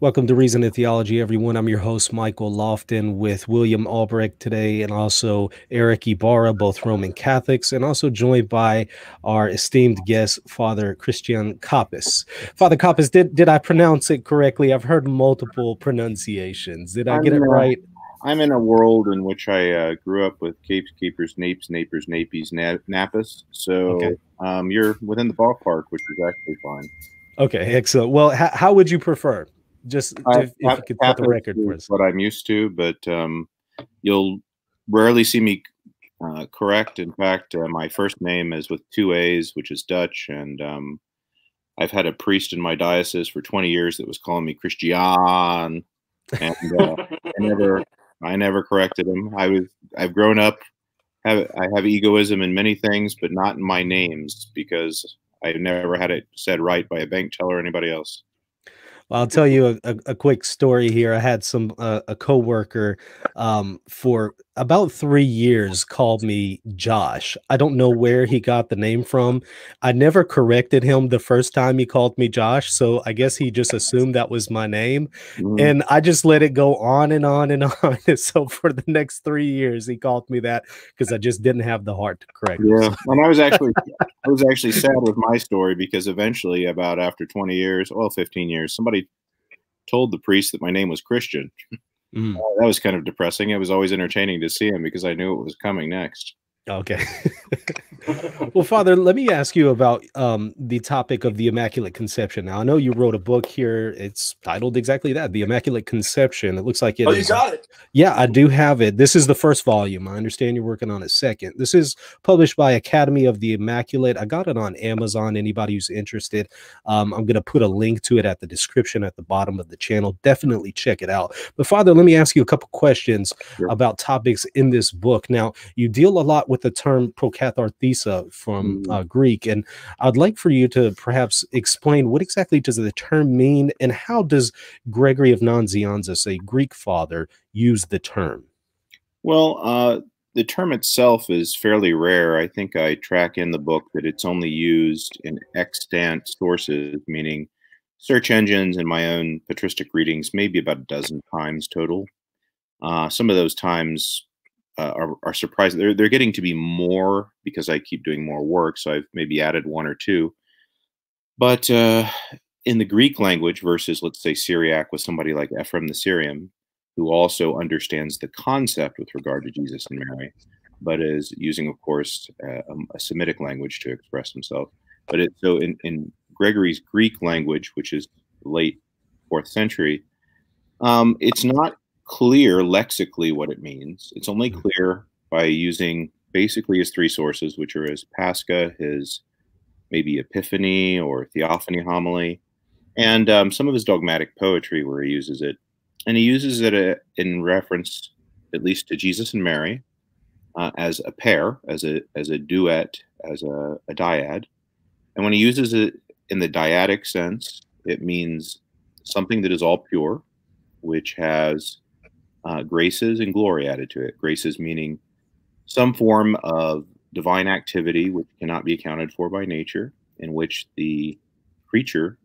Welcome to Reason and Theology, everyone. I'm your host, Michael Lofton, with William Albrecht today, and also Erick Ybarra, both Roman Catholics, and also joined by our esteemed guest, Father Christiaan Kappes. Father Kappes, did, did I pronounce it correctly? I've heard multiple pronunciations. Did I I'm get it right? I'm in a world in which I uh, grew up with capes, keepers, napes, napers, napies, na- napas. So okay. um, you're within the ballpark, which is actually fine. Okay, excellent. Well, how would you prefer? Just if, if you could put the record for us. What I'm used to, but um, you'll rarely see me uh, correct. In fact, uh, my first name is with two A's, which is Dutch, and um, I've had a priest in my diocese for 20 years that was calling me Christian, and uh, I never, I never corrected him. I was, I've grown up, have, I have egoism in many things, but not in my names because I've never had it said right by a bank teller or anybody else. Well, I'll tell you a, a, a, quick story here. I had some uh, a coworker um, for about three years called me Josh. I don't know where he got the name from. I never corrected him the first time he called me Josh, so I guess he just assumed that was my name, mm. and I just let it go on and on and on. And so for the next three years, he called me that because I just didn't have the heart to correct. Yeah, and I was actually I was actually sad with my story because eventually, about after twenty years, well, fifteen years, somebody told the priest that my name was Christian. Mm. Uh, that was kind of depressing. It was always entertaining to see him because I knew it was coming next. Okay. well, Father, let me ask you about um, the topic of the Immaculate Conception. Now, I know you wrote a book here. It's titled exactly that, The Immaculate Conception. It looks like it. Oh, is, you got it. Yeah, I do have it. This is the first volume. I understand you're working on a second. This is published by Academy of the Immaculate. I got it on Amazon. Anybody who's interested, um, I'm going to put a link to it at the description at the bottom of the channel. Definitely check it out. But, Father, let me ask you a couple questions sure. about topics in this book. Now, you deal a lot with with the term prokathartheisa from mm. uh, Greek, and I'd like for you to perhaps explain what exactly does the term mean, and how does Gregory of Nazianzus, a Greek father, use the term? Well, uh, the term itself is fairly rare. I think I track in the book that it's only used in extant sources, meaning search engines and my own patristic readings, maybe about a dozen times total. Uh, some of those times uh, are, are surprised. They're, they're getting to be more because I keep doing more work. So I've maybe added one or two. But uh, in the Greek language versus, let's say, Syriac with somebody like Ephraim the Syrian, who also understands the concept with regard to Jesus and Mary, but is using, of course, uh, a Semitic language to express himself. But it, so in, in Gregory's Greek language, which is late fourth century, um, it's not clear lexically what it means. It's only mm-hmm. clear by using basically his three sources, which are his Pascha, his maybe Epiphany or Theophany homily, and um, some of his dogmatic poetry where he uses it. And he uses it uh, in reference, at least to Jesus and Mary, uh, as a pair, as a as a duet, as a, a dyad. And when he uses it in the dyadic sense, it means something that is all pure, which has uh, graces and glory added to it. Graces meaning some form of divine activity which cannot be accounted for by nature, in which the creature,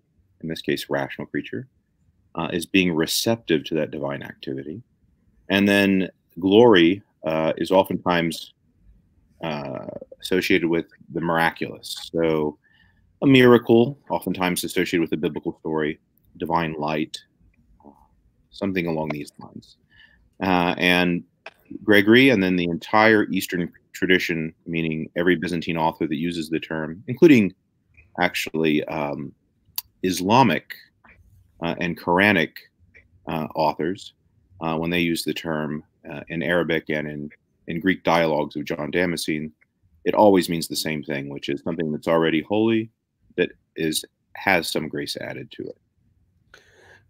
in this case, rational creature, uh, is being receptive to that divine activity. And then glory uh, is oftentimes uh, associated with the miraculous. So a miracle, oftentimes associated with a biblical story, divine light, something along these lines uh, and Gregory, and then the entire Eastern tradition, meaning every Byzantine author that uses the term, including actually um, Islamic uh, and Quranic uh, authors, uh, when they use the term uh, in Arabic and in, in Greek dialogues of John Damascene, it always means the same thing, which is something that's already holy that is has some grace added to it.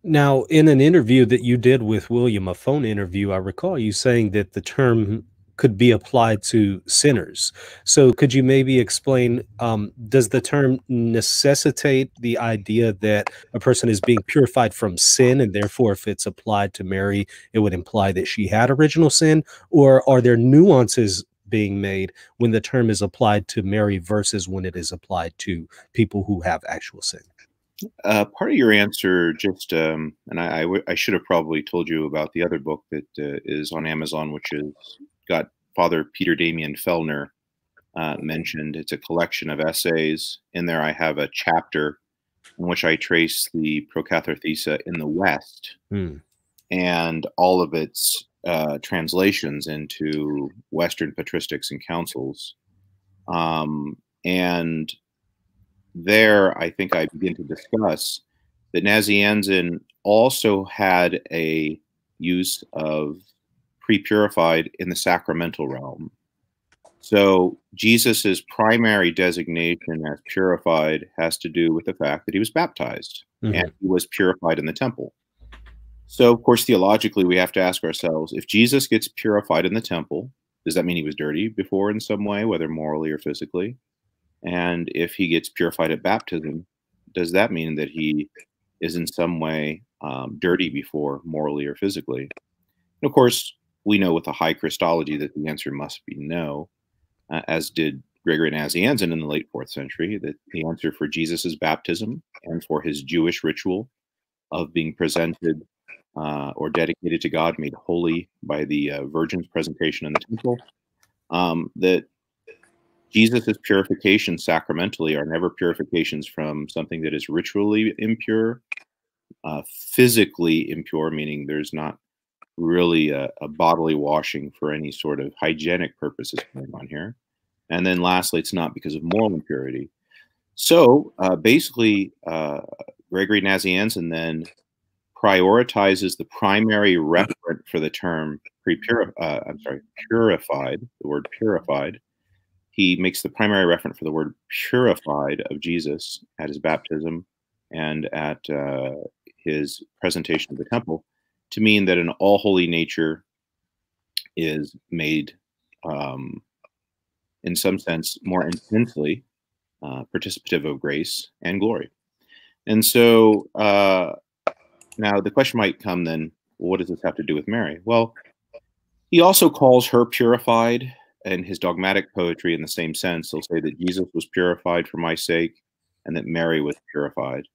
Now, in an interview that you did with William, a phone interview, I recall you saying that the term could be applied to sinners. So, could you maybe explain um, does the term necessitate the idea that a person is being purified from sin, and therefore, if it's applied to Mary, it would imply that she had original sin? Or are there nuances being made when the term is applied to Mary versus when it is applied to people who have actual sin? Uh, part of your answer just, um, and I, I, should have probably told you about the other book that uh, is on Amazon, which has got Father Peter Damian Fehlner uh, mentioned. It's a collection of essays. In there, I have a chapter in which I trace the Prokathartheisa in the West mm. and all of its uh, translations into Western patristics and councils. Um, and there, I think I begin to discuss that Nazianzen also had a use of pre-purified in the sacramental realm. So Jesus's primary designation as purified has to do with the fact that he was baptized mm-hmm. and he was purified in the temple. So, of course, theologically, we have to ask ourselves if Jesus gets purified in the temple, does that mean he was dirty before in some way, whether morally or physically? And if he gets purified at baptism, does that mean that he is in some way um, dirty before morally or physically? And of course, we know with the high Christology that the answer must be no, uh, as did Gregory Nazianzen in the late fourth century, that the answer for Jesus' baptism and for his Jewish ritual of being presented uh, or dedicated to God, made holy by the uh, Virgin's presentation in the temple, um, that Jesus' purifications sacramentally are never purifications from something that is ritually impure, uh, physically impure, meaning there's not really a, a, bodily washing for any sort of hygienic purposes going on here. And then lastly, it's not because of moral impurity. So uh, basically, uh, Gregory Nazianzen then prioritizes the primary referent for the term pre-purified, uh, I'm sorry, purified, the word purified, he makes the primary reference for the word purified of Jesus at his baptism and at uh, his presentation of the temple to mean that an all holy nature is made, um, in some sense, more intensely uh, participative of grace and glory. And so uh, now the question might come then, what does this have to do with Mary? Well, he also calls her purified in his dogmatic poetry in the same sense. He'll say that Jesus was purified for my sake and that Mary was purified.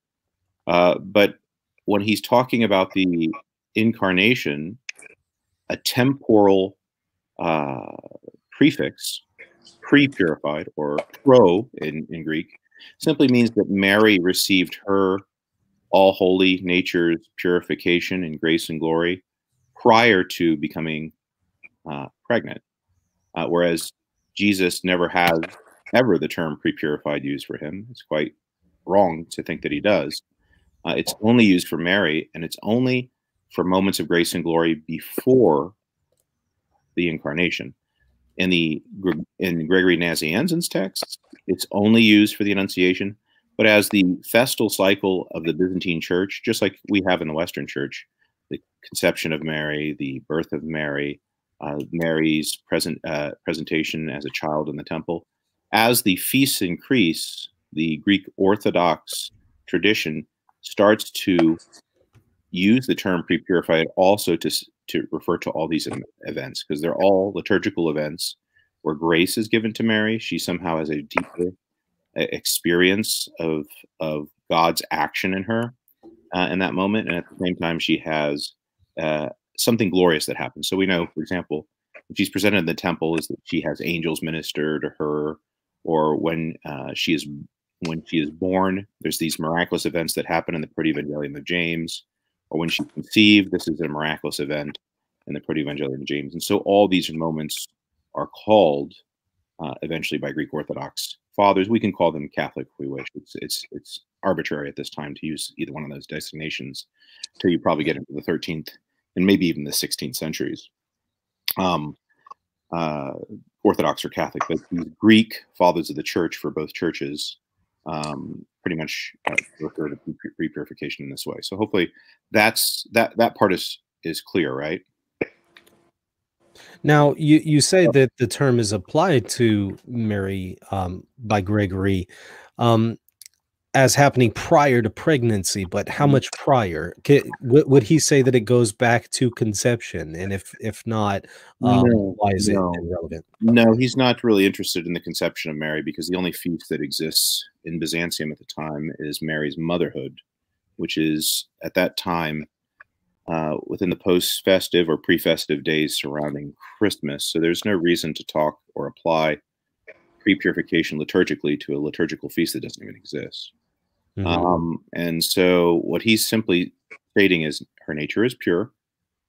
Uh, but when he's talking about the incarnation, a temporal uh, prefix, pre purified or pro in, in Greek, simply means that Mary received her all holy nature's purification and grace and glory prior to becoming uh, pregnant uh, whereas Jesus never has ever the term pre-purified used for him. It's quite wrong to think that he does. Uh, it's only used for Mary, and it's only for moments of grace and glory before the incarnation. In the in Gregory Nazianzen's text, it's only used for the Annunciation. But as the festal cycle of the Byzantine Church, just like we have in the Western Church, the conception of Mary, the birth of Mary, uh, Mary's present uh, presentation as a child in the temple. As the feasts increase, the Greek Orthodox tradition starts to use the term pre-purified also to to refer to all these events because they're all liturgical events where grace is given to Mary. She somehow has a deeper experience of of God's action in her uh, in that moment, and at the same time, she has uh, something glorious that happens. So we know, for example, if she's presented in the temple, is that she has angels minister to her, or when uh, she is when she is born, there's these miraculous events that happen in the Protevangelium of James, or when she conceived, this is a miraculous event in the Protevangelium of James. And so all these moments are called uh, eventually by Greek Orthodox fathers. We can call them Catholic if we wish. It's it's it's arbitrary at this time to use either one of those designations until you probably get into the 13th and maybe even the 16th centuries. Um, uh, Orthodox or Catholic, but Greek fathers of the church for both churches um, pretty much uh, refer to pre-purification in this way. So hopefully that's that that part is is clear, right? Now you you say that the term is applied to Mary um, by Gregory. Um, as happening prior to pregnancy, but how mm-hmm. much prior? would he say that it goes back to conception? And if if not, um, no, why is no. it irrelevant? No, he's not really interested in the conception of Mary because the only feast that exists in Byzantium at the time is Mary's motherhood, which is at that time uh, within the post-festive or pre-festive days surrounding Christmas. So there's no reason to talk or apply pre-purification liturgically to a liturgical feast that doesn't even exist. Mm -hmm. um, and so what he's simply stating is her nature is pure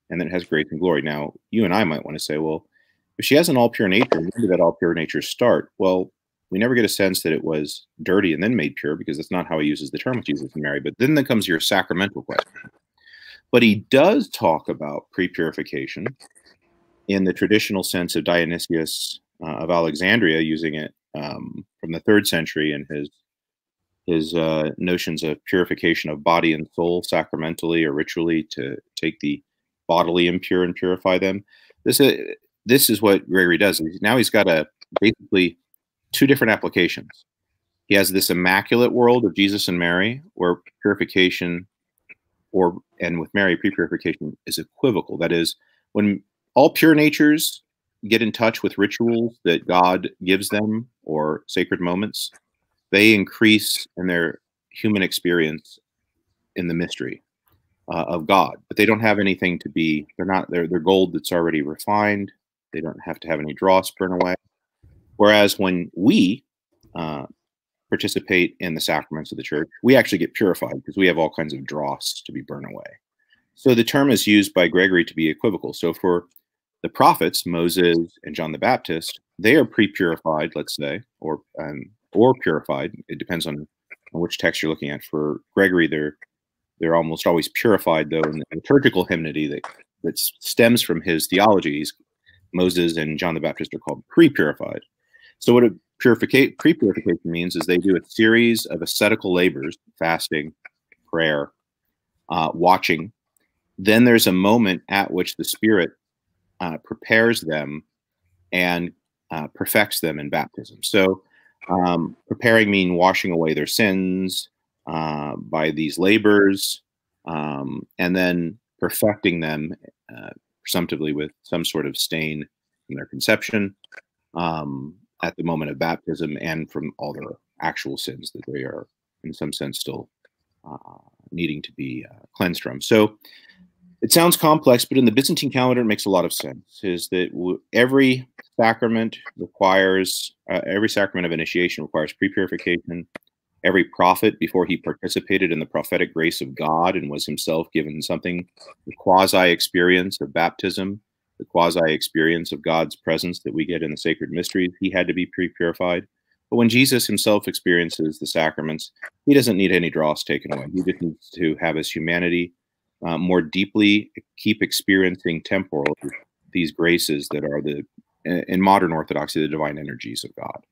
and that it has grace and glory. Now, you and I might want to say, well, if she has an all pure nature, where did that all pure nature start? Well, we never get a sense that it was dirty and then made pure because that's not how he uses the term with Jesus and Mary. But then there comes your sacramental question. But he does talk about pre purification in the traditional sense of Dionysius uh, of Alexandria, using it um, from the third century in his his uh, notions of purification of body and soul sacramentally or ritually to take the bodily impure and purify them. This is this is what Gregory does. Now he's got a basically two different applications. He has this immaculate world of Jesus and Mary, where purification, or and with Mary, pre-purification is equivocal. That is, when all pure natures get in touch with rituals that God gives them or sacred moments, they increase in their human experience in the mystery uh, of God, but they don't have anything to be. They're not. They're they're gold that's already refined. They don't have to have any dross burn away. Whereas when we uh, participate in the sacraments of the church, we actually get purified because we have all kinds of dross to be burned away. So the term is used by Gregory to be equivocal. So for the prophets, Moses and John the Baptist, they are pre-purified, let's say, or um, or purified. It depends on, on which text you're looking at. For Gregory, they're they're almost always purified, though, in the liturgical hymnody that that stems from his theologies. Moses and John the Baptist are called pre-purified. So what a purification pre-purification means is they do a series of ascetical labors, fasting, prayer, uh, watching. Then there's a moment at which the Spirit uh, prepares them and uh, perfects them in baptism. So um, preparing mean washing away their sins uh, by these labors, um, and then perfecting them uh, presumptively with some sort of stain from their conception um, at the moment of baptism and from all their actual sins that they are, in some sense, still uh, needing to be uh, cleansed from. So it sounds complex, but in the Byzantine calendar, it makes a lot of sense. Is that every sacrament requires uh, every sacrament of initiation requires pre-purification. Every prophet, before he participated in the prophetic grace of God and was himself given something, the quasi experience of baptism, the quasi experience of God's presence that we get in the sacred mysteries, he had to be pre-purified. But when Jesus himself experiences the sacraments, he doesn't need any dross taken away. He just needs to have his humanity uh, more deeply keep experiencing temporal these graces that are the in modern orthodoxy the divine energies of god.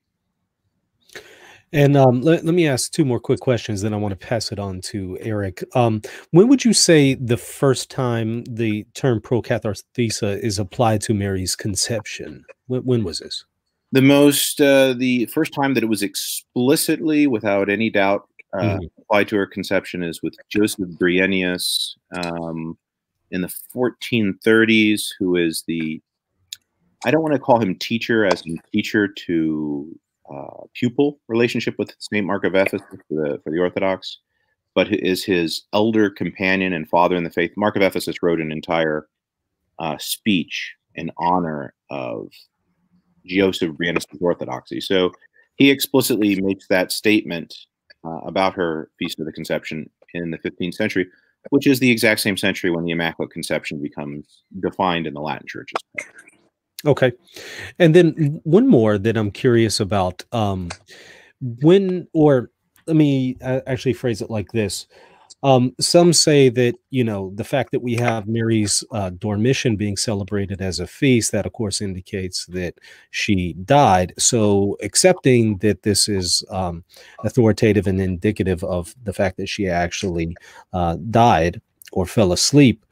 And um, let, let me ask two more quick questions then i want to pass it on to erick. Um, when would you say the first time the term prokathartheisa is applied to mary's conception? When, when was this? The most uh, the first time that it was explicitly without any doubt uh, mm-hmm. Applied to her conception is with Joseph Bryennius um, in the 1430s, who is the I don't want to call him teacher as in teacher to uh, pupil relationship with Saint Mark of Ephesus for the, for the Orthodox, but is his elder companion and father in the faith. Mark of Ephesus wrote an entire uh, speech in honor of Joseph Bryennius' orthodoxy. So he explicitly makes that statement uh, about her Feast of the Conception in the 15th century, which is the exact same century when the Immaculate Conception becomes defined in the Latin churches. Okay. And then one more that I'm curious about. Um, when, or let me uh, actually phrase it like this um, some say that you know the fact that we have Mary's uh, Dormition being celebrated as a feast, that of course indicates that she died. So accepting that this is um, authoritative and indicative of the fact that she actually uh, died or fell asleep,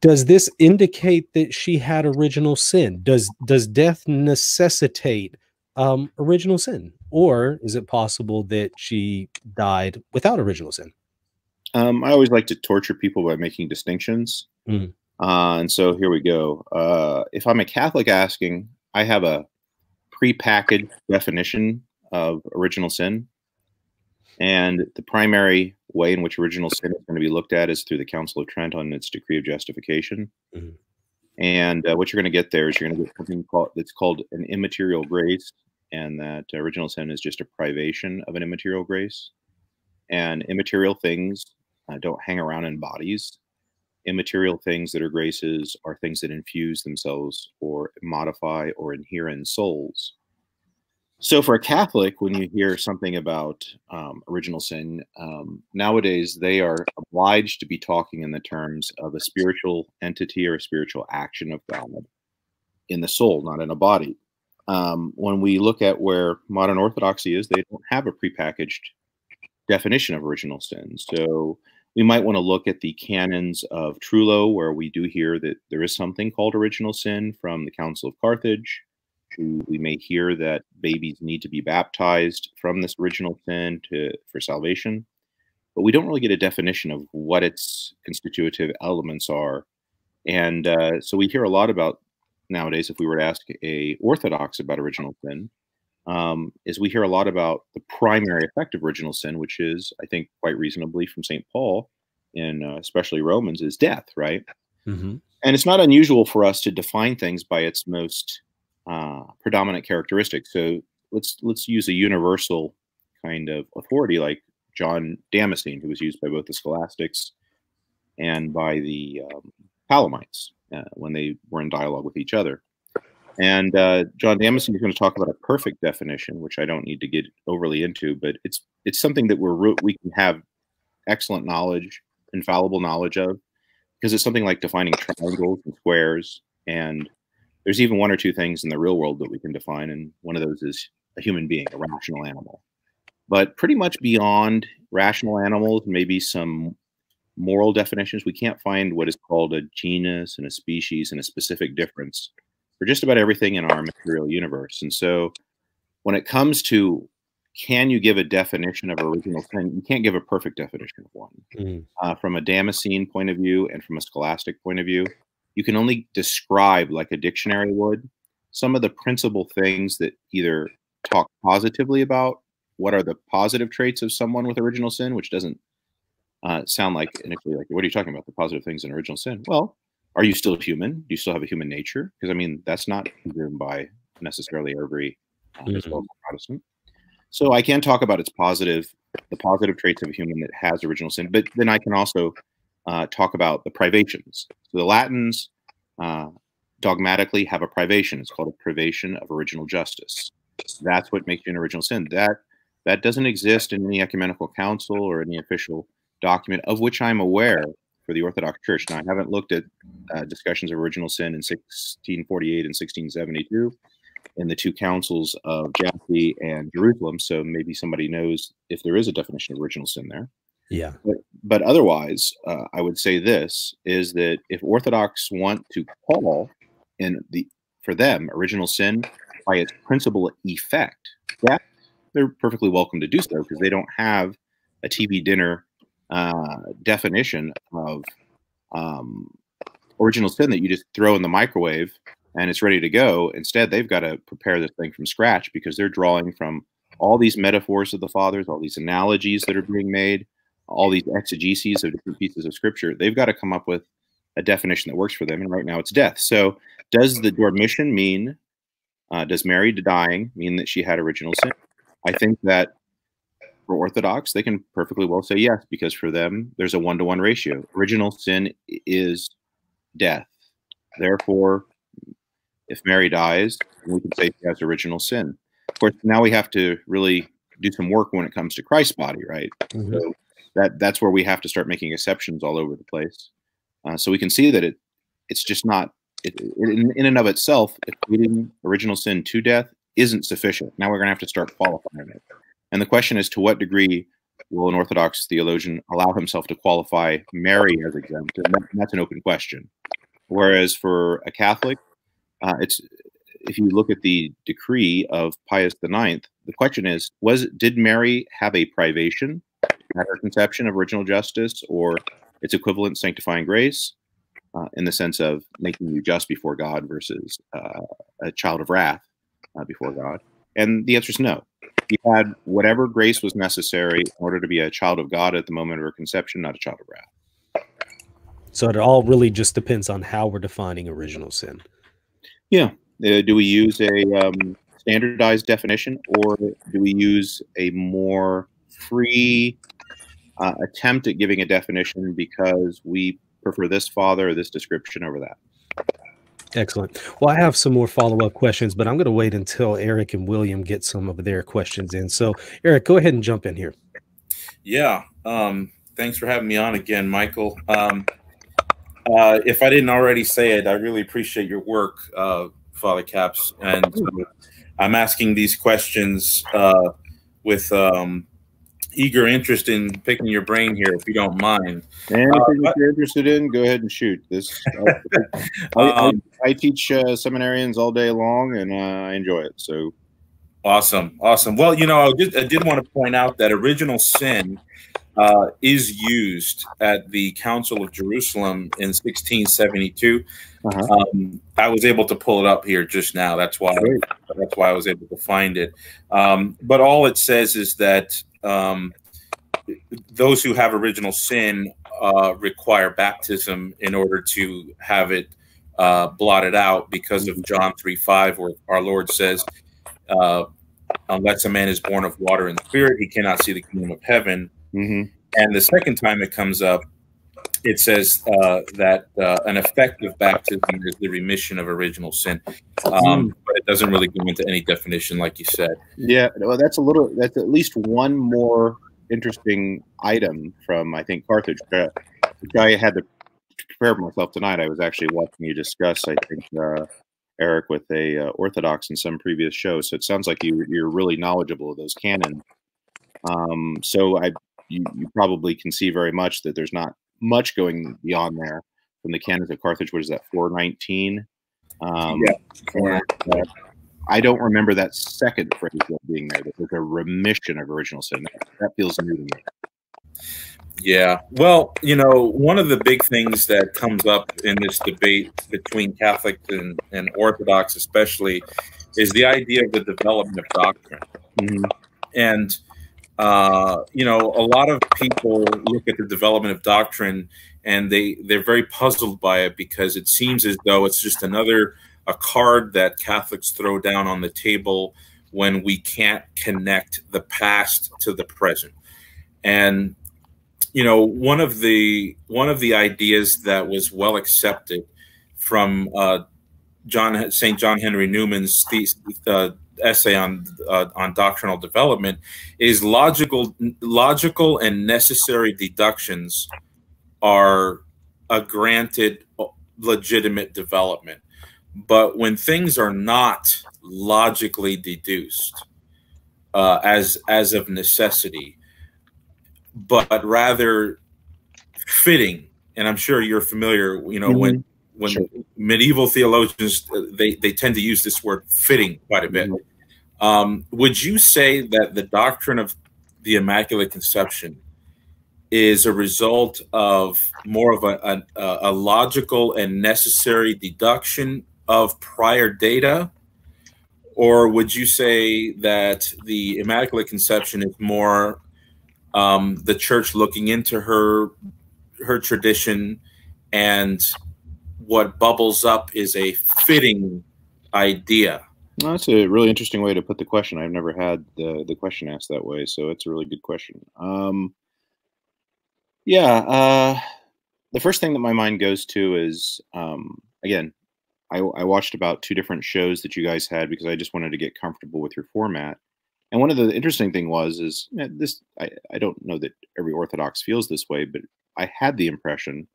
does this indicate that she had original sin? Does does death necessitate um, original sin? Or is it possible that she died without original sin? Um, I always like to torture people by making distinctions. Mm. Uh, and so here we go. Uh, if I'm a Catholic asking, I have a prepackaged definition of original sin. And the primary way in which original sin is going to be looked at is through the Council of Trent on its decree of justification. Mm-hmm. And uh, what you're going to get there is you're going to get something called that's called an immaterial grace, and that original sin is just a privation of an immaterial grace. And immaterial things uh, don't hang around in bodies. Immaterial things that are graces are things that infuse themselves or modify or inhere in souls. So, for a Catholic, when you hear something about um, original sin, um, nowadays they are obliged to be talking in the terms of a spiritual entity or a spiritual action of God in the soul, not in a body. Um, when we look at where modern orthodoxy is, they don't have a prepackaged definition of original sin. So, we might want to look at the canons of Trullo, where we do hear that there is something called original sin from the Council of Carthage we, may hear that babies need to be baptized from this original sin to for salvation, but we don't really get a definition of what its constitutive elements are. And uh, so we hear a lot about nowadays. If we were to ask a Orthodox about original sin, um, is we hear a lot about the primary effect of original sin, which is, I think, quite reasonably from St. Paul, and uh, especially Romans, is death, right? Mm-hmm. And it's not unusual for us to define things by its most uh, predominant characteristic. So let's let's use a universal kind of authority like John Damascene, who was used by both the Scholastics and by the um, Palamites uh, when they were in dialogue with each other. And uh, John Damascene is going to talk about a perfect definition, which I don't need to get overly into, but it's it's something that we're we can have excellent knowledge, infallible knowledge of, because it's something like defining triangles and squares and there's even one or two things in the real world that we can define, and one of those is a human being, a rational animal. But pretty much beyond rational animals, maybe some moral definitions, we can't find what is called a genus and a species and a specific difference for just about everything in our material universe. And so when it comes to can you give a definition of original sin? You can't give a perfect definition of one. Mm. Uh, from a Damascene point of view and from a scholastic point of view, you can only describe like a dictionary would some of the principal things that either talk positively about what are the positive traits of someone with original sin, which doesn't uh, sound like initially like what are you talking about the positive things in original sin? Well, are you still human? Do you still have a human nature? Because I mean that's not driven by necessarily every uh, mm-hmm. Protestant. So I can talk about its positive, the positive traits of a human that has original sin, but then I can also uh, talk about the privations. So the Latins uh, dogmatically have a privation. It's called a privation of original justice. That's what makes you an original sin. That that doesn't exist in any ecumenical council or any official document of which I'm aware for the Orthodox Church. Now, I haven't looked at uh, discussions of original sin in 1648 and 1672 in the two councils of Jassy and Jerusalem. So maybe somebody knows if there is a definition of original sin there. Yeah. But, but otherwise, uh, I would say this is that if Orthodox want to call in the for them original sin by its principal effect, that they're perfectly welcome to do so because they don't have a TV dinner uh, definition of um, original sin that you just throw in the microwave and it's ready to go. Instead, they've got to prepare this thing from scratch because they're drawing from all these metaphors of the fathers, all these analogies that are being made, all these exegeses of different pieces of scripture, they've got to come up with a definition that works for them. And right now it's death. So does the Dormition mean, uh, does Mary dying mean that she had original sin? I think that for Orthodox, they can perfectly well say yes, because for them, there's a one to one ratio. Original sin is death. Therefore, if Mary dies, we can say she has original sin. Of course, now we have to really do some work when it comes to Christ's body, right? Mm-hmm. So that that's where we have to start making exceptions all over the place. Uh, so we can see that it it's just not it, in, in and of itself equating original sin to death isn't sufficient. Now we're going to have to start qualifying it. And the question is, to what degree will an Orthodox theologian allow himself to qualify Mary as exempt? And, that, that's an open question. Whereas for a Catholic, uh, it's if you look at the decree of Pius IX, the question is: Was did Mary have a privation at her conception of original justice, or its equivalent, sanctifying grace, uh, in the sense of making you just before God versus uh, a child of wrath uh, before God? And the answer is no. He had whatever grace was necessary in order to be a child of God at the moment of her conception, not a child of wrath. So it all really just depends on how we're defining original sin. Yeah. Uh, do we use a um, standardized definition or do we use a more free uh, attempt at giving a definition because we prefer this father or this description over that? Excellent. Well, I have some more follow up questions, but I'm going to wait until Erick and William get some of their questions in. So, Erick, go ahead and jump in here. Yeah. Um, thanks for having me on again, Michael. Um, uh, if I didn't already say it, I really appreciate your work, uh, Father Capps. And uh, I'm asking these questions uh, with um, eager interest in picking your brain here, if you don't mind. Anything uh, you're interested in, go ahead and shoot. This I, um, I, I, teach uh, seminarians all day long, and uh, I enjoy it. So awesome, awesome. Well, you know, I did, I did want to point out that original sin uh, is used at the Council of Jerusalem in 1672. Uh-huh. Um, I was able to pull it up here just now. That's why. That's why I was able to find it. Um, but all it says is that um, those who have original sin uh, require baptism in order to have it uh, blotted out because of John 3 5, where our Lord says, uh, Unless a man is born of water and spirit, he cannot see the kingdom of heaven. Mm-hmm. And the second time it comes up, it says uh, that uh, an effective baptism is the remission of original sin, um, but it doesn't really go into any definition, like you said. Yeah, well, that's a little. That's at least one more interesting item from I think Carthage. Uh, I had to prepare myself tonight. I was actually watching you discuss. I think uh, Erick with a uh, Orthodox in some previous show. So it sounds like you you're really knowledgeable of those canons. Um, so I you, you probably can see very much that there's not much going beyond there from the canons of Carthage. What is that? 419. Um, yeah. And, uh, I don't remember that second phrase being there. That there's a remission of original sin. That feels new to me. Yeah. Well, you know, one of the big things that comes up in this debate between Catholics and, and Orthodox, especially, is the idea of the development of doctrine. Mm-hmm. And uh, you know, a lot of people look at the development of doctrine and they they're very puzzled by it because it seems as though it's just another a card that Catholics throw down on the table when we can't connect the past to the present. And you know, one of the one of the ideas that was well accepted from uh, John St. John Henry Newman's uh, essay on uh, on doctrinal development is logical logical and necessary deductions are a granted legitimate development but when things are not logically deduced uh, as as of necessity but rather fitting and i'm sure you're familiar you know mm -hmm. when when sure. medieval theologians uh, they they tend to use this word fitting quite a bit. Mm-hmm. Um, would you say that the doctrine of the Immaculate Conception is a result of more of a, a, a logical and necessary deduction of prior data? Or would you say that the Immaculate Conception is more um, the church looking into her her tradition and what bubbles up is a fitting idea. That's a really interesting way to put the question. I've never had the, the question asked that way, so it's a really good question. Um, yeah, uh, the first thing that my mind goes to is um, again, I, I, watched about two different shows that you guys had because I just wanted to get comfortable with your format. And one of the interesting thing was is this. I, I don't know that every Orthodox feels this way, but I had the impression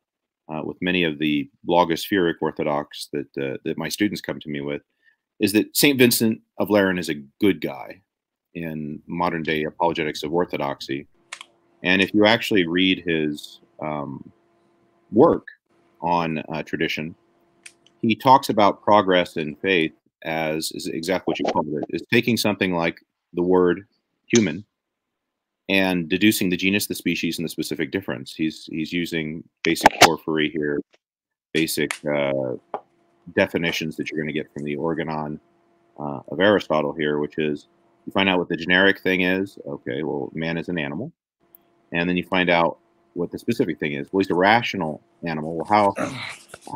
uh, with many of the blogospheric Orthodox that uh, that my students come to me with, is that Saint Vincent of Lerins is a good guy in modern day apologetics of Orthodoxy, and if you actually read his um, work on uh, tradition, he talks about progress in faith as is exactly what you called it is taking something like the word human and deducing the genus, the species, and the specific difference. He's he's using basic porphyry here, basic uh, definitions that you're going to get from the Organon uh, of Aristotle here, which is you find out what the generic thing is. Okay, well, man is an animal, and then you find out what the specific thing is. Well, he's a rational animal. Well, how,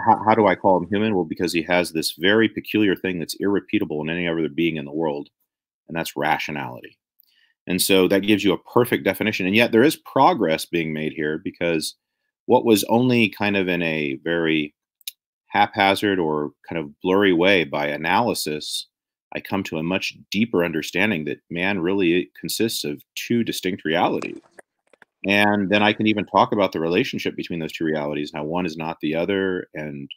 how, how do I call him human? Well, because he has this very peculiar thing that's irrepeatable in any other being in the world, and that's rationality. And so that gives you a perfect definition. And yet there is progress being made here because what was only kind of in a very haphazard or kind of blurry way by analysis, I come to a much deeper understanding that man really consists of two distinct realities. And then I can even talk about the relationship between those two realities, how one is not the other, and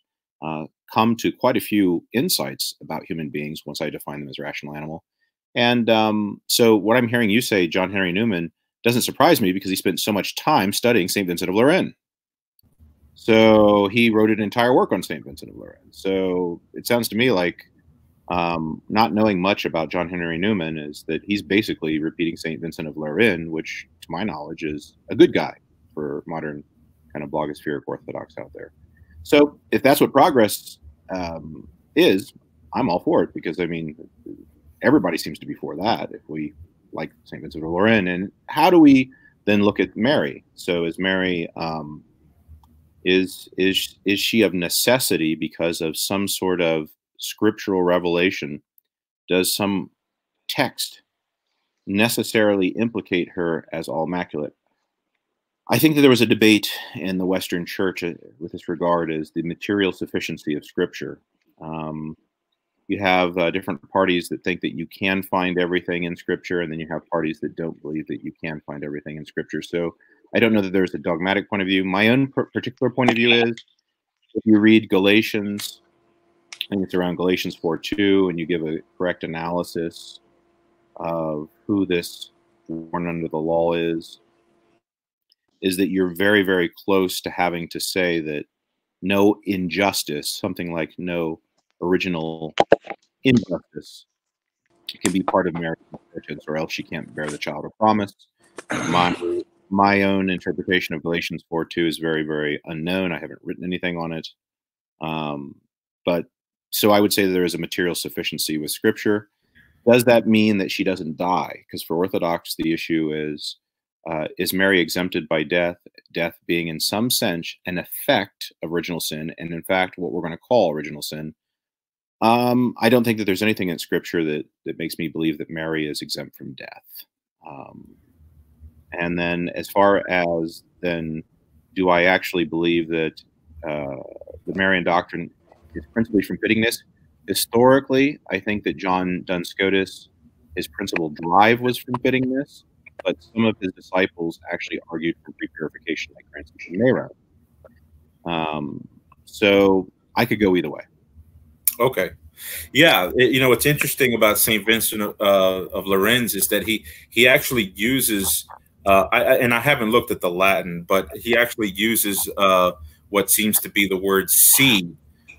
uh, come to quite a few insights about human beings once I define them as rational animal. And um, so, what I'm hearing you say, John Henry Newman, doesn't surprise me because he spent so much time studying St. Vincent of Lérins. So, he wrote an entire work on St. Vincent of Lérins. So, it sounds to me like um, not knowing much about John Henry Newman is that he's basically repeating St. Vincent of Lérins, which, to my knowledge, is a good guy for modern kind of blogospheric Orthodox out there. So, if that's what progress um, is, I'm all for it because I mean, everybody seems to be for that if we like St. Vincent of Lérins. And how do we then look at Mary? So is Mary um, is is is she of necessity because of some sort of scriptural revelation? Does some text necessarily implicate her as all immaculate? I think that there was a debate in the Western Church uh, with this regard as the material sufficiency of Scripture. Um, you have uh, different parties that think that you can find everything in scripture and then you have parties that don't believe that you can find everything in scripture so i don't know that there's a dogmatic point of view my own particular point of view is if you read galatians i think it's around galatians 4 2 and you give a correct analysis of who this born under the law is is that you're very very close to having to say that no injustice something like no original injustice can be part of marriage or else she can't bear the child of promise. My own interpretation of Galatians 4 2 is very, very unknown. I haven't written anything on it. Um, but so I would say that there is a material sufficiency with scripture. Does that mean that she doesn't die? Because for Orthodox, the issue is uh, is Mary exempted by death? Death being, in some sense, an effect of original sin, and in fact, what we're going to call original sin um, I don't think that there's anything in Scripture that that makes me believe that Mary is exempt from death. Um, and then, as far as then, do I actually believe that uh, the Marian doctrine is principally from fittingness? Historically, I think that John Duns Scotus, his principal drive was from fittingness, but some of his disciples actually argued for pre-purification, like Francis Mayron. Um, so I could go either way. Okay. Yeah, it, you know what's interesting about Saint Vincent uh, of Lérins is that he he actually uses, uh, I, and I haven't looked at the Latin, but he actually uses uh, what seems to be the word "see"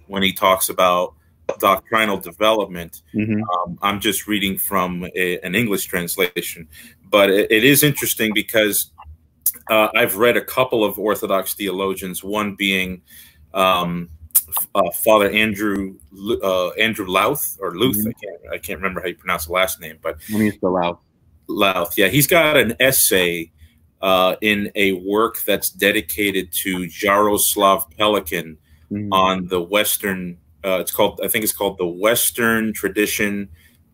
when he talks about doctrinal development. Mm-hmm. Um, I'm just reading from a, an English translation, but it, it is interesting because uh, I've read a couple of Orthodox theologians, one being. Um, uh, Father Andrew uh, Andrew Louth or Luth. Mm-hmm. I can't I can't remember how you pronounce the last name, but the Louth. Yeah, he's got an essay uh, in a work that's dedicated to Jaroslav Pelikan mm-hmm. on the Western. Uh, it's called I think it's called the Western Tradition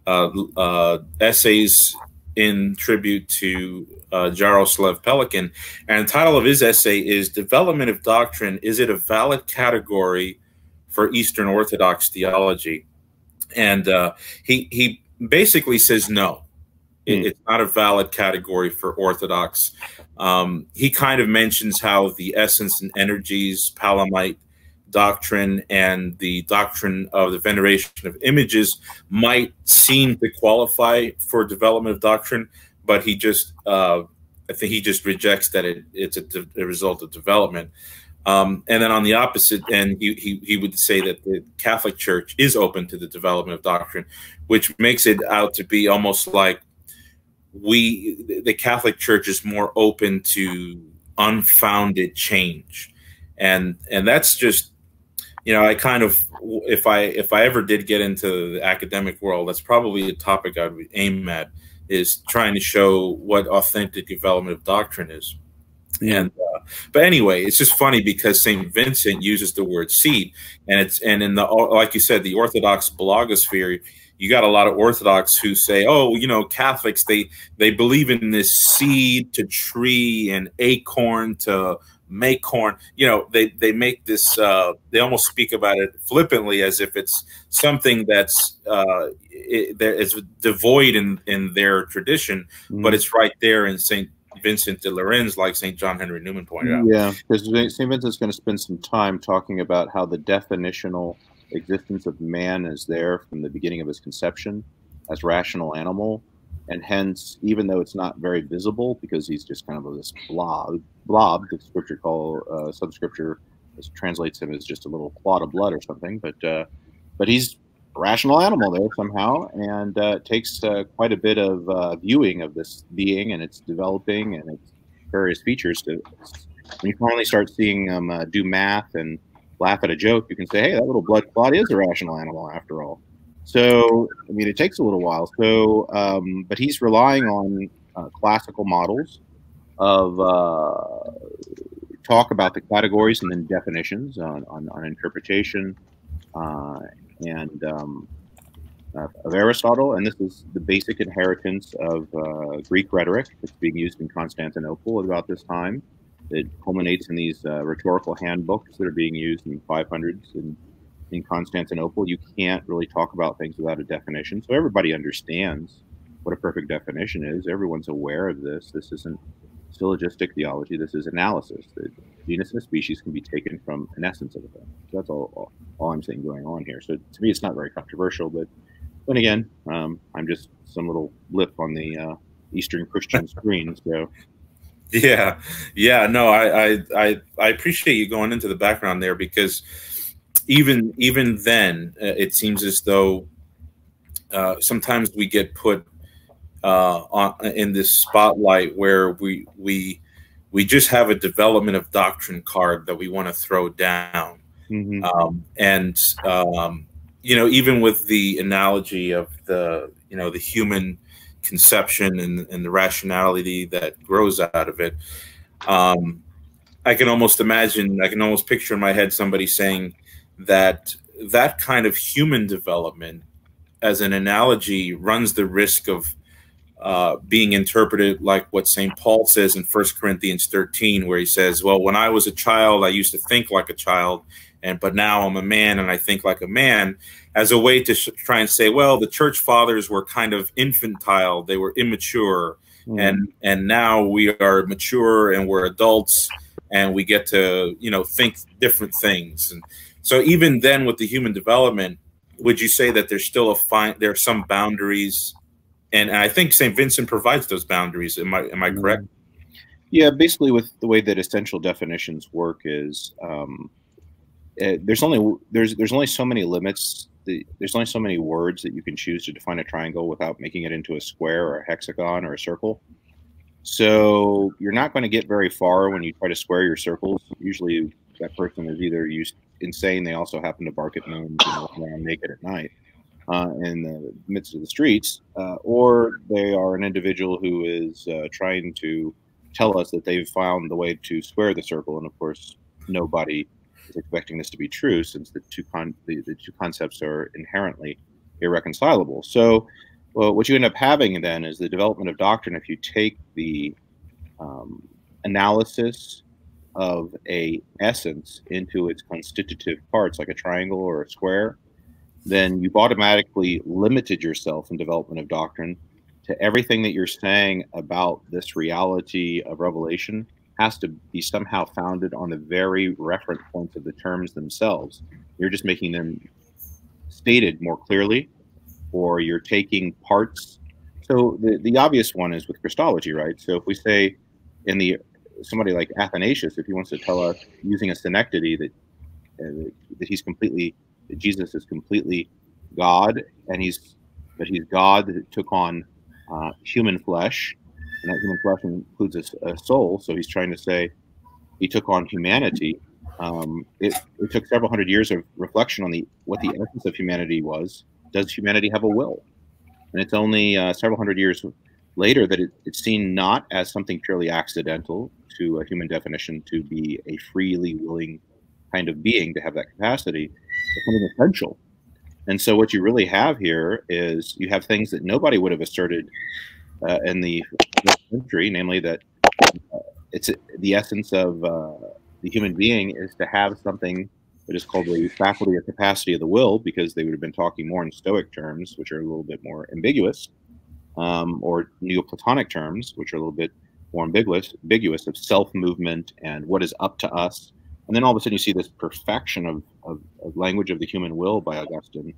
uh, uh, essays in tribute to uh, Jaroslav Pelikan. And the title of his essay is Development of Doctrine Is It a Valid Category for Eastern Orthodox Theology? And uh, he, he basically says no. It, hmm. it's not a valid category for Orthodox. Um, he kind of mentions how the essence and energies, Palamite doctrine, and the doctrine of the veneration of images might seem to qualify for development of doctrine, but he just uh, I think he just rejects that it, it's a, a, result of development. Um, and then on the opposite end, he, he, he would say that the Catholic Church is open to the development of doctrine, which makes it out to be almost like we the Catholic Church is more open to unfounded change, and and that's just you know I kind of if I if I ever did get into the academic world, that's probably a topic I would aim at is trying to show what authentic development of doctrine is. And uh, but anyway, it's just funny because Saint Vincent uses the word seed, and it's and in the like you said, the Orthodox blogosphere, you got a lot of Orthodox who say, "Oh, you know, Catholics they they believe in this seed to tree and acorn to make corn." You know, they they make this. Uh, they almost speak about it flippantly as if it's something that's uh, it, it's devoid in in their tradition, mm. but it's right there in Saint Vincent de Lerins, like St. John Henry Newman pointed out. Yeah, because St. Vincent's going to spend some time talking about how the definitional existence of man is there from the beginning of his conception as rational animal. And hence, even though it's not very visible because he's just kind of this blob, blob, the scripture call, uh, subscripture translates him as just a little clot of blood or something, but uh, but he's rational animal there somehow, and uh, it takes uh, quite a bit of uh, viewing of this being and its developing and its various features. To when you finally start seeing them uh, do math and laugh at a joke, you can say, "Hey, that little blood clot is a rational animal after all." So, I mean, it takes a little while. So, um, but he's relying on uh, classical models of uh, talk about the categories and then definitions on, on, on interpretation and um, uh, of Aristotle, and this is the basic inheritance of uh, Greek rhetoric that's being used in Constantinople about this time. It culminates in these uh, rhetorical handbooks that are being used in 500s in, in Constantinople. You can't really talk about things without a definition, so everybody understands what a perfect definition is. Everyone's aware of this. This isn't syllogistic theology. This is analysis. The genus and a species can be taken from an essence of a thing. So that's all, all, all I'm saying going on here. So to me, it's not very controversial, but then again, um, I'm just some little blip on the uh, Eastern Christian screen. So. Yeah, yeah, no, I, I, I, I appreciate you going into the background there because even, even then, uh, it seems as though uh, sometimes we get put uh, on, in this spotlight where we, we, we just have a development of doctrine card that we want to throw down Mm-hmm. Um, and um, you know, even with the analogy of the you know the human conception and, and the rationality that grows out of it, um, I can almost imagine, I can almost picture in my head somebody saying that that kind of human development, as an analogy, runs the risk of uh, being interpreted like what St. Paul says in First Corinthians 13, where he says, Well, when I was a child, I used to think like a child, and but now I'm a man and I think like a man as a way to try and say, well, the church fathers were kind of infantile, they were immature, mm. and and now we are mature and we're adults and we get to you know think different things. And so even then, with the human development, would you say that there's still a fine there are some boundaries? And, and I think St. Vincent provides those boundaries. Am I am I correct? Yeah, basically, with the way that essential definitions work is um, uh, there's only there's there's only so many limits. there's only so many words that you can choose to define a triangle without making it into a square or a hexagon or a circle. So you're not going to get very far when you try to square your circles. Usually, that person is either used insane. They also happen to bark at moons and naked at night uh, in the midst of the streets, uh, or they are an individual who is uh, trying to tell us that they've found the way to square the circle. And of course, nobody expecting this to be true since the two con- the, the two concepts are inherently irreconcilable. So, well, what you end up having then is the development of doctrine. If you take the um, analysis of a essence into its constitutive parts, like a triangle or a square, then you've automatically limited yourself in development of doctrine to everything that you're saying about this reality of revelation has to be somehow founded on the very referent points of the terms themselves. You're just making them stated more clearly, or you're taking parts. So the, the obvious one is with Christology, right? So if we say in the somebody like Athanasius, if he wants to tell us using a synecdoche that uh, that he's completely that Jesus is completely God, and he's but he's God that took on uh, human flesh, and that human flesh includes a, a, soul. So he's trying to say he took on humanity. Um, it, it, took several hundred years of reflection on the what the essence of humanity was. Does humanity have a will? And it's only uh, several hundred years later that it, it's seen not as something purely accidental to a human definition to be a freely willing kind of being to have that capacity, but something essential. And so what you really have here is you have things that nobody would have asserted uh, in the century, namely that uh, it's the essence of uh, the human being is to have something that is called the faculty or capacity of the will, because they would have been talking more in Stoic terms, which are a little bit more ambiguous, um, or Neoplatonic terms, which are a little bit more ambiguous, ambiguous of self movement and what is up to us. And then all of a sudden you see this perfection of, of, of language of the human will by Augustine,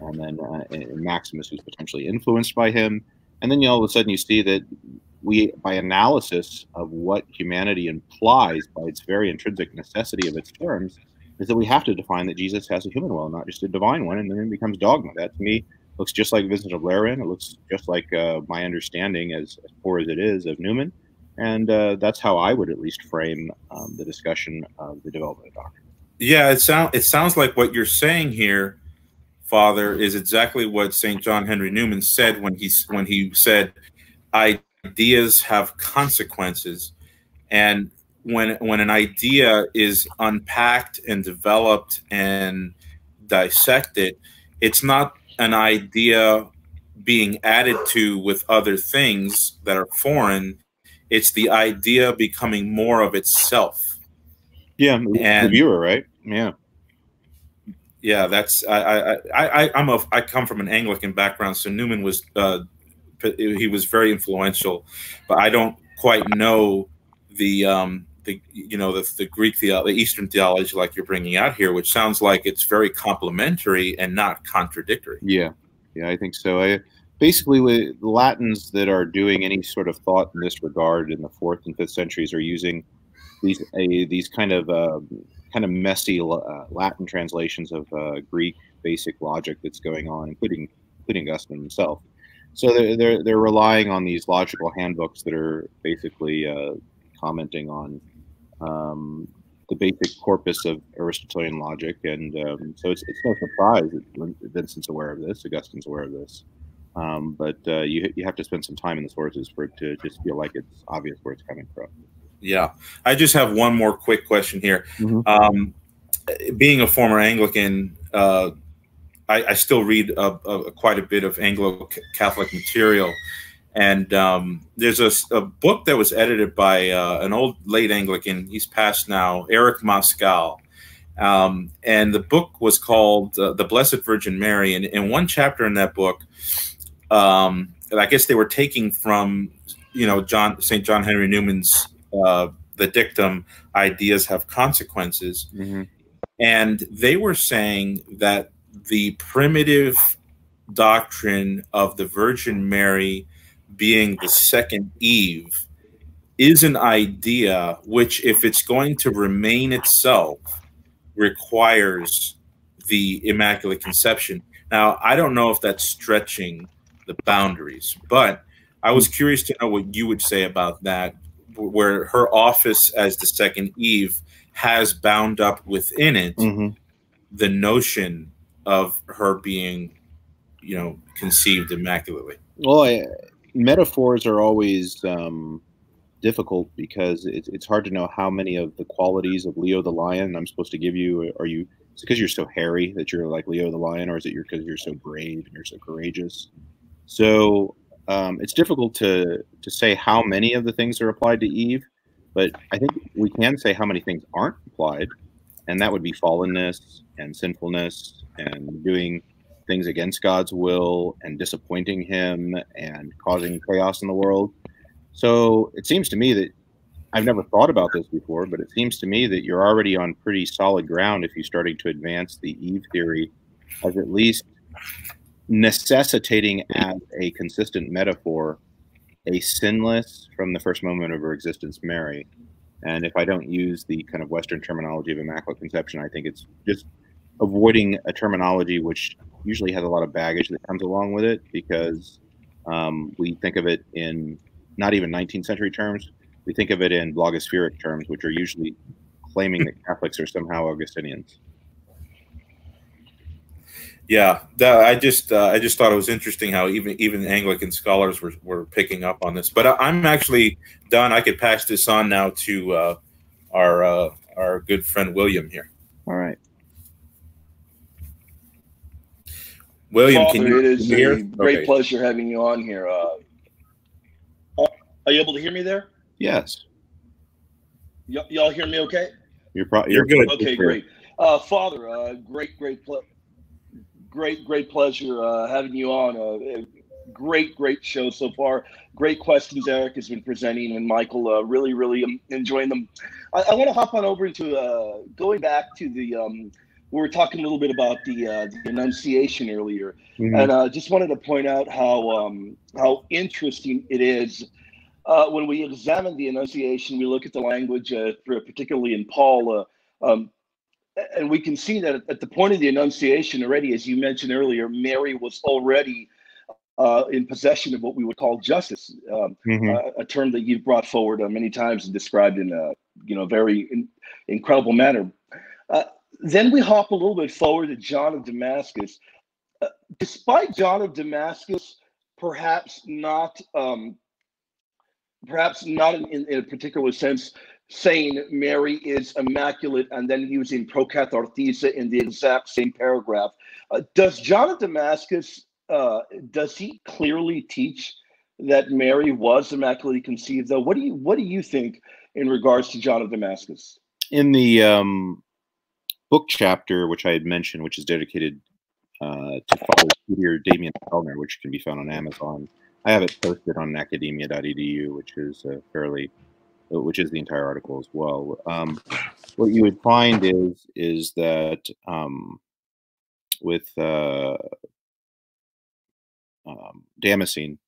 and then uh, Maximus, who's potentially influenced by him. And then you all of a sudden you see that we, by analysis of what humanity implies by its very intrinsic necessity of its terms, is that we have to define that Jesus has a human will, not just a divine one, and then it becomes dogma. That to me looks just like Vincent of Lerins. It looks just like uh, my understanding, as, as, poor as it is, of Newman. And uh, that's how I would at least frame um, the discussion of the development of doctrine. Yeah, it sounds it sounds like what you're saying here, Father, is exactly what Saint John Henry Newman said when he when he said, "Ideas have consequences," and when when an idea is unpacked and developed and dissected, it's not an idea being added to with other things that are foreign. It's the idea becoming more of itself. Yeah, and, the viewer, right? Yeah, yeah. That's I I I I'm a I come from an Anglican background, so Newman was uh, he was very influential, but I don't quite know the um the you know the, the Greek the, the Eastern theology like you're bringing out here, which sounds like it's very complementary and not contradictory. Yeah, yeah, I think so. I, basically, with Latins that are doing any sort of thought in this regard in the fourth and fifth centuries are using these a, these kind of uh, kind of messy uh, Latin translations of uh, Greek basic logic that's going on, including including Augustine himself. So they're, they're, they're relying on these logical handbooks that are basically uh, commenting on um, the basic corpus of Aristotelian logic, and um, so it's, it's no surprise that Vincent's aware of this, Augustine's aware of this. Um, but uh, you you have to spend some time in the sources for it to just feel like it's obvious where it's coming from. Yeah, I just have one more quick question here. Mm-hmm. Um, being a former Anglican, uh, I, I, still read a, a, quite a bit of Anglo Catholic material. And um, there's a, a, book that was edited by uh, an old late Anglican. He's passed now, Eric Mascall. Um, and the book was called uh, The Blessed Virgin Mary. And in one chapter in that book, um, I guess they were taking from, you know, John St. John Henry Newman's uh, the dictum, ideas have consequences. Mm-hmm. And they were saying that the primitive doctrine of the Virgin Mary being the second Eve is an idea which, if it's going to remain itself, requires the Immaculate Conception. Now, I don't know if that's stretching the boundaries, but I was curious to know what you would say about that, where her office as the second Eve has bound up within it mm-hmm. the notion of her being, you know, conceived immaculately. Well, I, metaphors are always um, difficult because it's, it's hard to know how many of the qualities of Leo the lion I'm supposed to give you. Are you because you're so hairy that you're like Leo the lion, or is it because you're so brave and you're so courageous? So um, it's difficult to to say how many of the things are applied to Eve, but I think we can say how many things aren't applied, and that would be fallenness and sinfulness and doing things against God's will and disappointing Him and causing chaos in the world. So it seems to me that I've never thought about this before, but it seems to me that you're already on pretty solid ground if you're starting to advance the Eve theory as at least necessitating as a consistent metaphor a sinless from the first moment of her existence Mary. And if I don't use the kind of Western terminology of Immaculate Conception, I think it's just avoiding a terminology which usually has a lot of baggage that comes along with it because Um, we think of it in not even 19th century terms. We think of it in blogospheric terms, which are usually claiming that Catholics are somehow Augustinians. Yeah, that, I just uh, I just thought it was interesting how even even Anglican scholars were, were picking up on this. But I, am actually done. I could pass this on now to uh, our uh, our good friend William here. All right. William, Father, can you, it is a great okay. pleasure having you on here. Uh, are you able to hear me there? Yes. Y- y'all hear me okay? You're, pro- you're, you're good. Okay, great. Uh, Father, uh, great, great, ple- great, great pleasure uh, having you on. Uh, great, great show so far. Great questions Erick has been presenting, and Michael, uh, really, really um, enjoying them. I, I want to hop on over into uh, going back to the. Um, we were talking a little bit about the, uh, the Annunciation earlier, mm-hmm. and uh, just wanted to point out how um, how interesting it is uh, when we examine the Annunciation. We look at the language, uh, particularly in Paul, uh, um, and we can see that at the point of the Annunciation already, as you mentioned earlier, Mary was already uh, in possession of what we would call justice, um, mm-hmm. uh, a term that you've brought forward uh, many times and described in a you know very in, incredible manner. Uh, then we hop a little bit forward to John of Damascus. Uh, despite John of Damascus, perhaps not, um, perhaps not in, in, a particular sense, saying Mary is immaculate and then using prokathartheisa in the exact same paragraph. Uh, does John of Damascus uh, does he clearly teach that Mary was immaculately conceived? Though, what do you what do you think in regards to John of Damascus? In the um, book chapter, which I had mentioned, which is dedicated uh, to Father Peter Damian Fehlner, which can be found on Amazon. I have it posted on academia.edu, which is a fairly, which is the entire article as well. Um, what you would find is is that um, with uh, um, Damascene,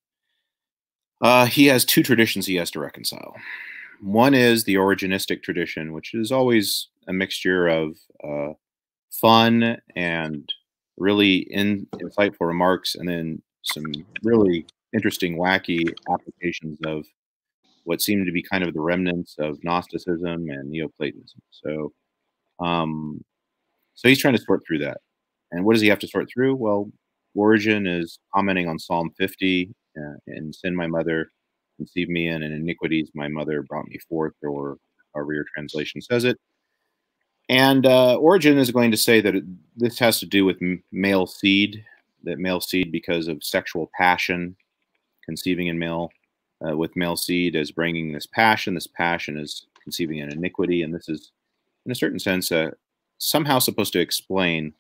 uh, he has two traditions he has to reconcile. One is the Origenistic tradition, which is always a mixture of uh, fun and really in, insightful remarks, and then some really interesting, wacky applications of what seem to be kind of the remnants of Gnosticism and Neoplatonism. So, um, so he's trying to sort through that. And what does he have to sort through? Well, Origen is commenting on Psalm 50 uh, and sin my mother conceived me in, and iniquities my mother brought me forth, or however your translation says it. And uh, Origen is going to say that it, this has to do with male seed, that male seed because of sexual passion, conceiving in male, uh, with male seed as bringing this passion. This passion is conceiving an iniquity, and this is, in a certain sense, uh, somehow supposed to explain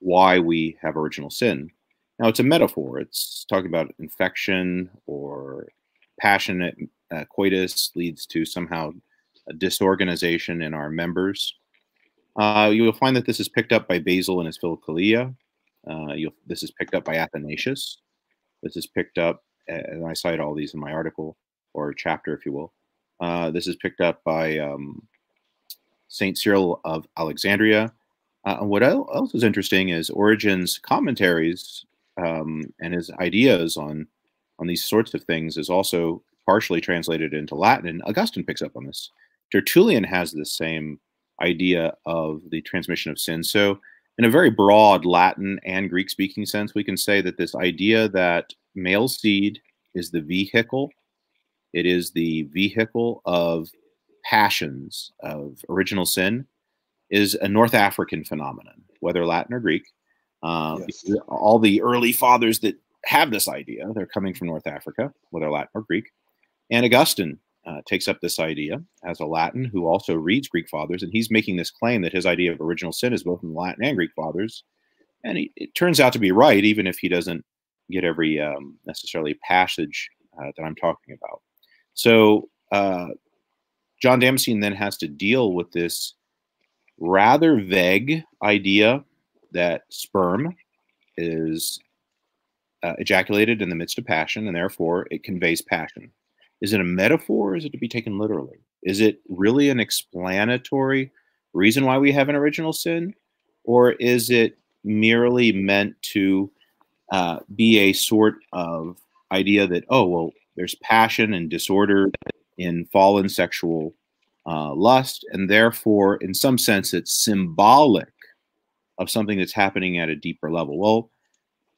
why we have original sin. Now, it's a metaphor. It's talking about infection or passionate uh, coitus leads to somehow a disorganization in our members. Uh, you will find that this is picked up by Basil in his Philokalia. Uh, this is picked up by Athanasius. This is picked up, and I cite all these in my article or chapter, if you will. Uh, this is picked up by um, Saint Cyril of Alexandria. Uh, what else is interesting is Origen's commentaries um, and his ideas on on these sorts of things is also partially translated into Latin, and Augustine picks up on this. Tertullian has the same idea of the transmission of sin. So, in a very broad Latin and Greek speaking sense, we can say that this idea that male seed is the vehicle, it is the vehicle of passions, of original sin, is a North African phenomenon, whether Latin or Greek. Uh, yes. All the early fathers that have this idea, they're coming from North Africa, whether Latin or Greek. And Augustine uh, takes up this idea as a Latin who also reads Greek fathers, and he's making this claim that his idea of original sin is both in Latin and Greek fathers. And he, it turns out to be right, even if he doesn't get every um, necessarily passage uh, that I'm talking about. So uh, John Damascene then has to deal with this rather vague idea that sperm is uh, ejaculated in the midst of passion, and therefore it conveys passion. Is it a metaphor, or is it to be taken literally? Is it really an explanatory reason why we have an original sin, or is it merely meant to uh, be a sort of idea that oh well, there's passion and disorder in fallen sexual uh, lust, and therefore, in some sense, it's symbolic of something that's happening at a deeper level. Well,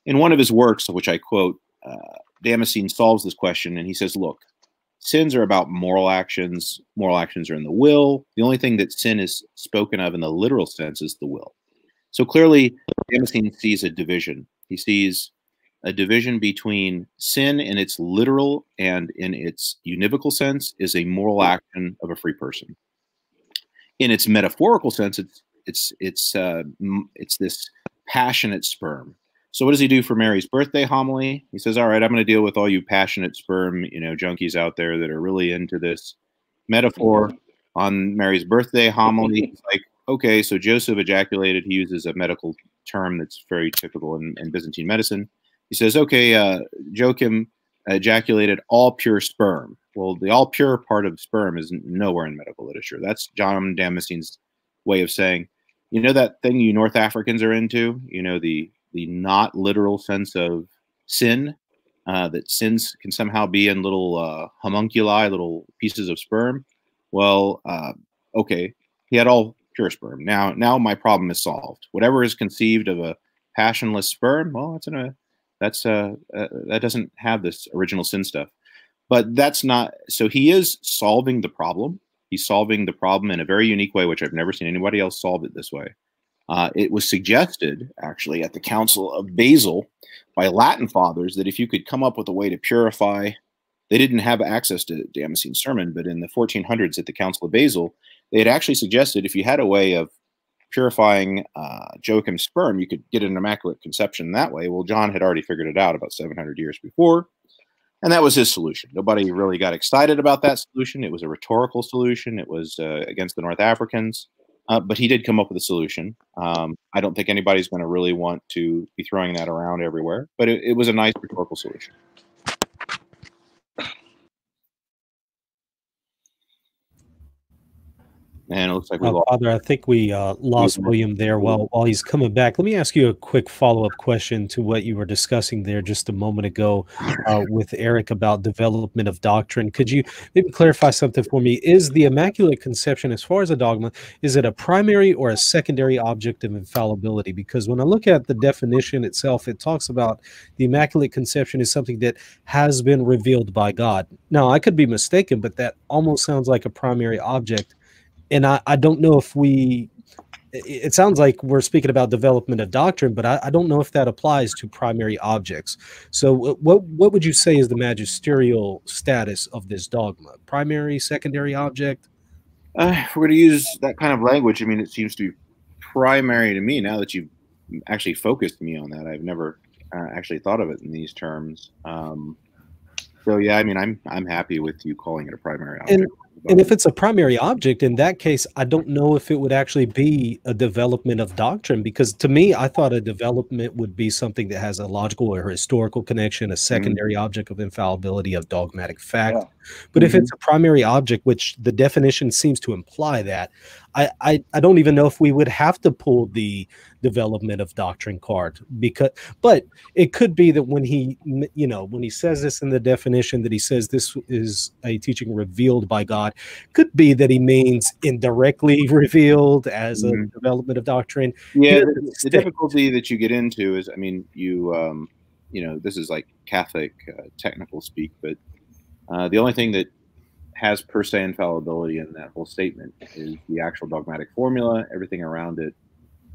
in one of his works, which I quote, uh, Damascene solves this question, and he says, "Look, sins are about moral actions. Moral actions are in the will. The only thing that sin is spoken of in the literal sense is the will. So clearly, Damascene sees a division. He sees a division between sin in its literal and in its univocal sense is a moral action of a free person. In its metaphorical sense, it's it's it's uh, it's this passionate sperm. So what does he do for Mary's birthday homily? He says, "All right, I'm going to deal with all you passionate sperm, you know, junkies out there that are really into this metaphor on Mary's birthday homily." He's like, okay, so Joseph ejaculated. He uses a medical term that's very typical in, in Byzantine medicine. He says, okay, uh, Joachim ejaculated all pure sperm. Well, the all pure part of sperm is nowhere in medical literature. That's John Damascene's way of saying, you know, that thing you North Africans are into, you know, the the not literal sense of sin, uh, that sins can somehow be in little uh, homunculi, little pieces of sperm. Well, uh, okay, he had all pure sperm. Now, now my problem is solved. Whatever is conceived of a passionless sperm, well, that's in a that's uh, uh that doesn't have this original sin stuff. But that's not so. He is solving the problem. He's solving the problem in a very unique way, which I've never seen anybody else solve it this way. Uh, it was suggested, actually, at the Council of Basel by Latin fathers that if you could come up with a way to purify, they didn't have access to Damascene's sermon, but in the 1400s at the Council of Basel, they had actually suggested if you had a way of purifying uh, Joachim's sperm, you could get an immaculate conception that way. Well, John had already figured it out about 700 years before, and that was his solution. Nobody really got excited about that solution. It was a rhetorical solution. It was uh, against the North Africans, uh, but he did come up with a solution. Um, I don't think anybody's going to really want to be throwing that around everywhere, but it, it was a nice rhetorical solution. And it looks like we uh, lost. Father, I think we uh, lost William there while while he's coming back. Let me ask you a quick follow up question to what you were discussing there just a moment ago uh, with Erick about development of doctrine. Could you maybe clarify something for me? Is the Immaculate Conception, as far as a dogma, is it a primary or a secondary object of infallibility? Because when I look at the definition itself, it talks about the Immaculate Conception is something that has been revealed by God. Now, I could be mistaken, but that almost sounds like a primary object and I, I don't know if we it sounds like we're speaking about development of doctrine, but I, I, don't know if that applies to primary objects. So, what what would you say is the magisterial status of this dogma? Primary, secondary object? Uh, if we're going to use that kind of language, I mean, it seems to be primary to me. Now that you've actually focused me on that, I've never uh, actually thought of it in these terms. Um, so, yeah, I mean, I'm I'm happy with you calling it a primary object. And, and if it's a primary object, in that case, I don't know if it would actually be a development of doctrine because to me, I thought a development would be something that has a logical or historical connection, a mm-hmm. secondary mm-hmm. object of infallibility of dogmatic fact. Yeah. But mm-hmm. if it's a primary object, which the definition seems to imply that, I, I, I don't even know if we would have to pull the development of doctrine card because but it could be that when he you know when he says this in the definition that he says this is a teaching revealed by god could be that he means indirectly revealed as mm-hmm. a development of doctrine yeah the, the difficulty that you get into is i mean you um you know this is like catholic uh, technical speak but uh, the only thing that has per se infallibility in that whole statement is the actual dogmatic formula. Everything around it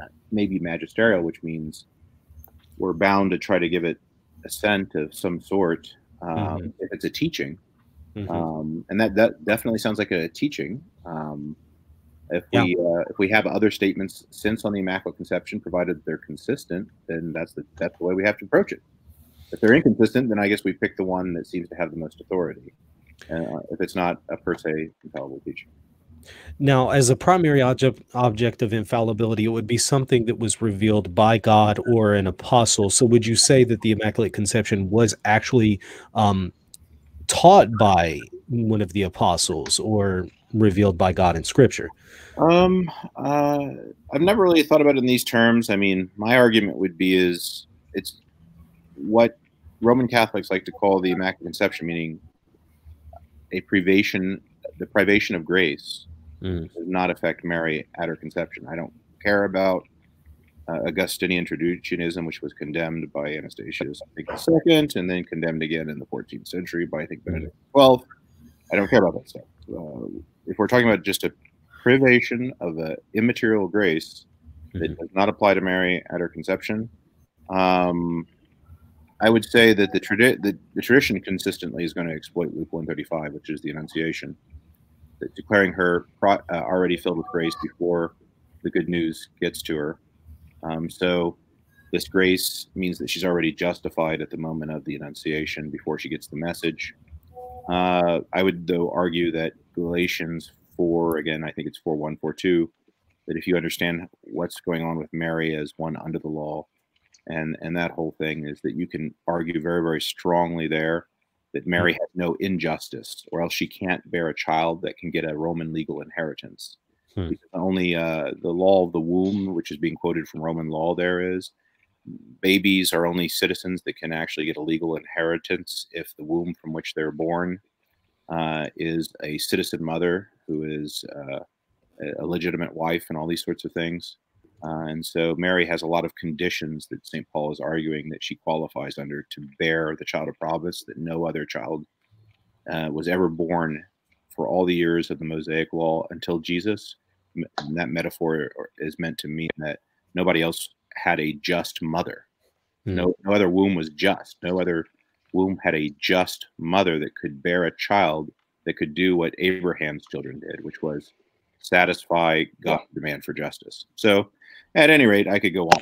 uh, may be magisterial, which means we're bound to try to give it assent of some sort um, mm-hmm. if it's a teaching. Mm-hmm. Um, and that, that definitely sounds like a teaching. Um, if yeah. we uh, if we have other statements since on the Immaculate Conception, provided they're consistent, then that's the that's the way we have to approach it. If they're inconsistent, then I guess we pick the one that seems to have the most authority uh, if it's not a per se infallible teaching. Now, as a primary object object of infallibility, it would be something that was revealed by God or an apostle. So, would you say that the Immaculate Conception was actually um, taught by one of the apostles or revealed by God in Scripture? Um, uh, I've never really thought about it in these terms. I mean, my argument would be is it's what Roman Catholics like to call the Immaculate Conception, meaning a privation, the privation of grace, mm. does not affect Mary at her conception. I don't care about uh, Augustinian traditionism, which was condemned by Anastasius, I think, the second, and then condemned again in the 14th century by, I think, Benedict XII. I don't care about that stuff. Uh, if we're talking about just a privation of an immaterial grace that mm-hmm. does not apply to Mary at her conception, um, I would say that the, tradi- the, the, tradition consistently is going to exploit Luke 135, which is the Annunciation, declaring her pro- uh, already filled with grace before the good news gets to her. Um, so this grace means that she's already justified at the moment of the Annunciation before she gets the message. Uh, I would, though, argue that Galatians 4, again, I think it's 4 1, 4 2, that if you understand what's going on with Mary as one under the law, and and that whole thing is that you can argue very very strongly there that Mary has no injustice, or else she can't bear a child that can get a Roman legal inheritance. Hmm. Only uh, the law of the womb, which is being quoted from Roman law, there is babies are only citizens that can actually get a legal inheritance if the womb from which they're born uh, is a citizen mother who is uh, a legitimate wife and all these sorts of things. Uh, and so Mary has a lot of conditions that St. Paul is arguing that she qualifies under to bear the child of promise that no other child uh, was ever born for all the years of the Mosaic law until Jesus. And that metaphor is meant to mean that nobody else had a just mother. Mm. No, no other womb was just. No other womb had a just mother that could bear a child that could do what Abraham's children did, which was satisfy God's demand for justice. So at any rate, I could go on.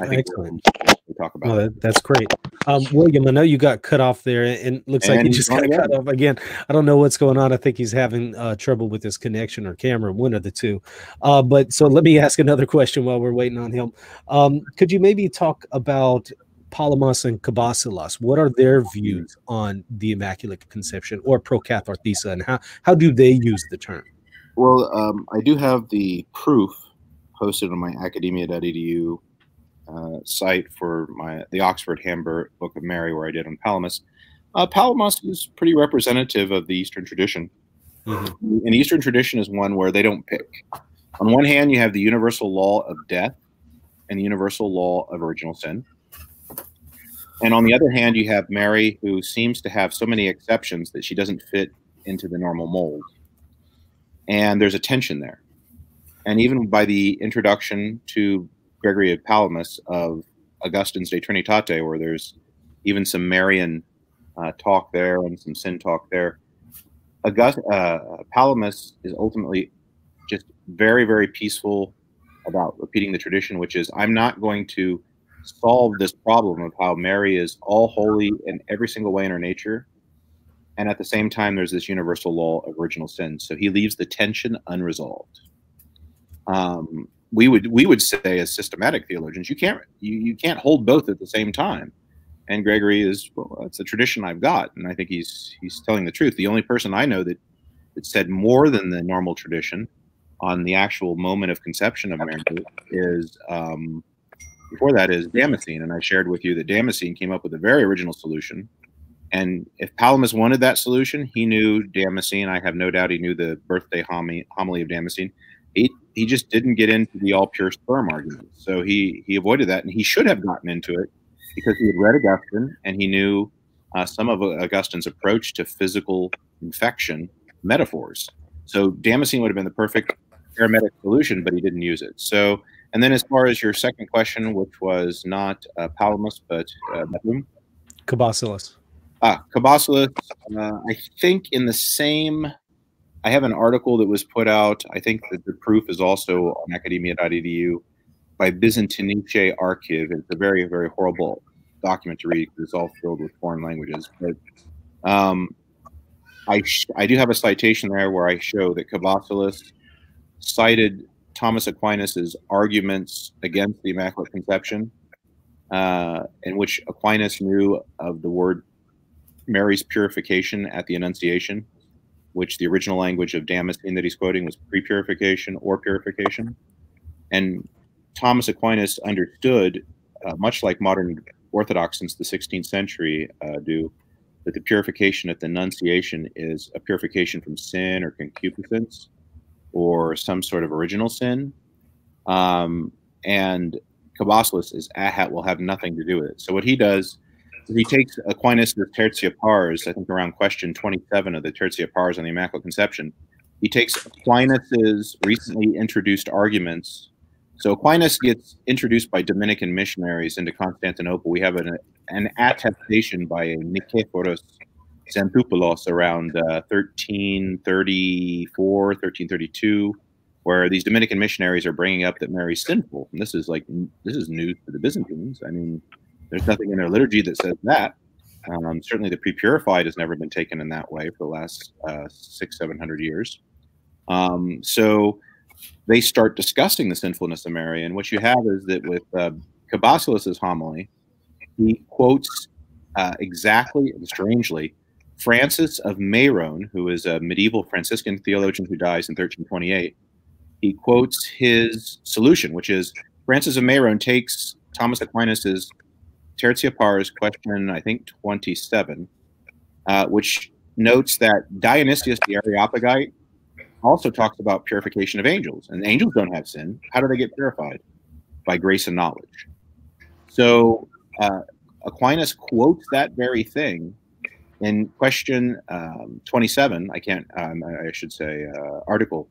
I think Excellent. we talk about. That's great, um, William. I know you got cut off there, and looks and like you just got cut off again. I don't know what's going on. I think he's having uh, trouble with his connection or camera, one of the two. Uh, but so let me ask another question while we're waiting on him. Um, could you maybe talk about Palamas and Cabasilas? What are their views on the Immaculate Conception or Prokathartheisa, and how how do they use the term? Well, um, I do have the proof posted on my academia.edu uh, site for my the Oxford Handbook of Mary, where I did on Palamas. Uh, Palamas is pretty representative of the Eastern tradition. Mm-hmm. An Eastern tradition is one where they don't pick. On one hand, you have the universal law of death and the universal law of original sin. And on the other hand, you have Mary, who seems to have so many exceptions that she doesn't fit into the normal mold. And there's a tension there and even by the introduction to Gregory of Palamas of Augustine's De Trinitate, where there's even some Marian uh, talk there and some sin talk there. August, uh, Palamas is ultimately just very, very peaceful about repeating the tradition, which is I'm not going to solve this problem of how Mary is all holy in every single way in her nature. And at the same time, there's this universal law of original sin. So he leaves the tension unresolved um, we would we would say as systematic theologians, you can't you, you can't hold both at the same time. And Gregory is well, that's a tradition I've got, and I think he's he's telling the truth. The only person I know that that said more than the normal tradition on the actual moment of conception of Mary is um, before that is Damascene, and I shared with you that Damascene came up with a very original solution. And if Palamas wanted that solution, he knew Damascene. I have no doubt he knew the birthday homily, homily of Damascene. He he just didn't get into the all pure sperm argument. So he he avoided that, and he should have gotten into it because he had read Augustine and he knew uh, some of Augustine's approach to physical infection metaphors. So Damascene would have been the perfect hermetic solution, but he didn't use it. So, and then as far as your second question, which was not uh, Palamas but uh, Cabasilas. Ah, Cabasilas. Uh, I think in the same I have an article that was put out. I think that the proof is also on academia.edu by Byzantinice Archive. It's a very, very horrible document to read because it's all filled with foreign languages. But um, I, I do have a citation there where I show that Cabasilas cited Thomas Aquinas's arguments against the Immaculate Conception, uh, in which Aquinas knew of the word Mary's purification at the Annunciation which the original language of Damascene that he's quoting was pre-purification or purification. And Thomas Aquinas understood, uh, much like modern Orthodox since the 16th century uh, do that the purification at the Annunciation is a purification from sin or concupiscence or some sort of original sin. Um, and Cabasilas is Ahat will have nothing to do with it. So what he does he takes Aquinas' Tertia Pars, I think around question 27 of the Tertia Pars on the Immaculate Conception. He takes Aquinas' recently introduced arguments. So Aquinas gets introduced by Dominican missionaries into Constantinople. We have an, an attestation by Nikephoros Xanthopoulos around uh, 1334, 1332 where these Dominican missionaries are bringing up that Mary's sinful. And this is like this is news to the Byzantines. I mean, there's nothing in their liturgy that says that. Um, certainly, the pre-purified has never been taken in that way for the last uh, six, seven hundred years. Um, so they start discussing the sinfulness of Mary, and what you have is that with uh, Cabasilas's homily, he quotes uh, exactly and strangely Francis of Mayron, who is a medieval Franciscan theologian who dies in 1328 he quotes his solution, which is Francis of Mayron takes Thomas Aquinas's Tertia Pars question, I think 27, uh, which notes that Dionysius the Areopagite also talks about purification of angels, and angels don't have sin. How do they get purified? By grace and knowledge. So uh, Aquinas quotes that very thing in question um, 27. I can't, um, I should say, uh, article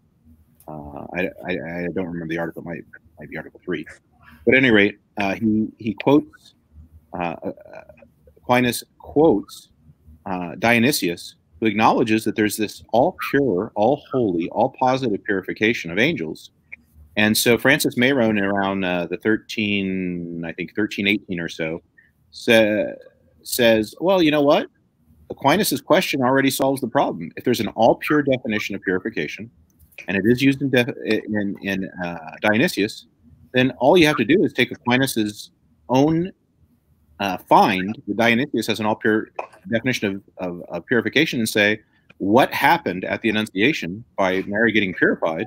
uh, I, I, I, don't remember the article. It might might be Article three, but at any rate, uh, he he quotes uh, uh Aquinas quotes uh, Dionysius, who acknowledges that there's this all pure, all holy, all positive purification of angels. And so Francis Mayron, around uh, the 13, I think 1318 or so, sa- says, well, you know what? Aquinas' question already solves the problem. If there's an all pure definition of purification, and it is used in in, in uh, Dionysius, then all you have to do is take Aquinas's own uh, find the Dionysius as an all pure definition of, of, of, purification and say what happened at the Annunciation by Mary getting purified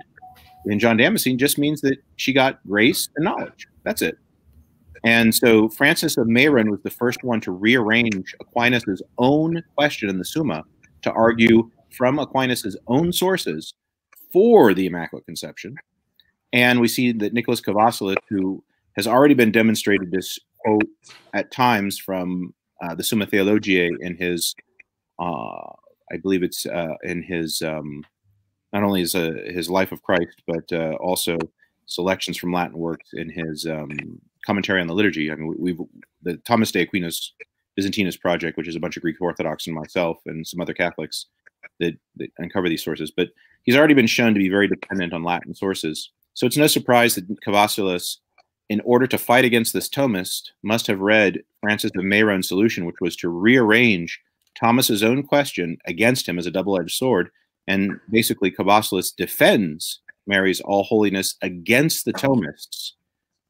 in John Damascene just means that she got grace and knowledge. That's it. And so Francis of Mayron was the first one to rearrange Aquinas's own question in the Summa to argue from Aquinas's own sources for the Immaculate Conception. And we see that Nicholas Cabasilas, who has already been demonstrated this quote at times from uh, the Summa Theologiae in his, uh, I believe it's uh, in his, um, not only his, uh, his Life of Christ, but uh, also selections from Latin works in his um, commentary on the liturgy. I mean, we've the Thomas de Aquino Byzantinus project, which is a bunch of Greek Orthodox and myself and some other Catholics that, that uncover these sources. But he's already been shown to be very dependent on Latin sources. So it's no surprise that Cabasilas, in order to fight against this Thomist, must have read Francis of Mayron's solution, which was to rearrange Thomas's own question against him as a double-edged sword. And basically, Cabasilas defends Mary's all holiness against the Thomists,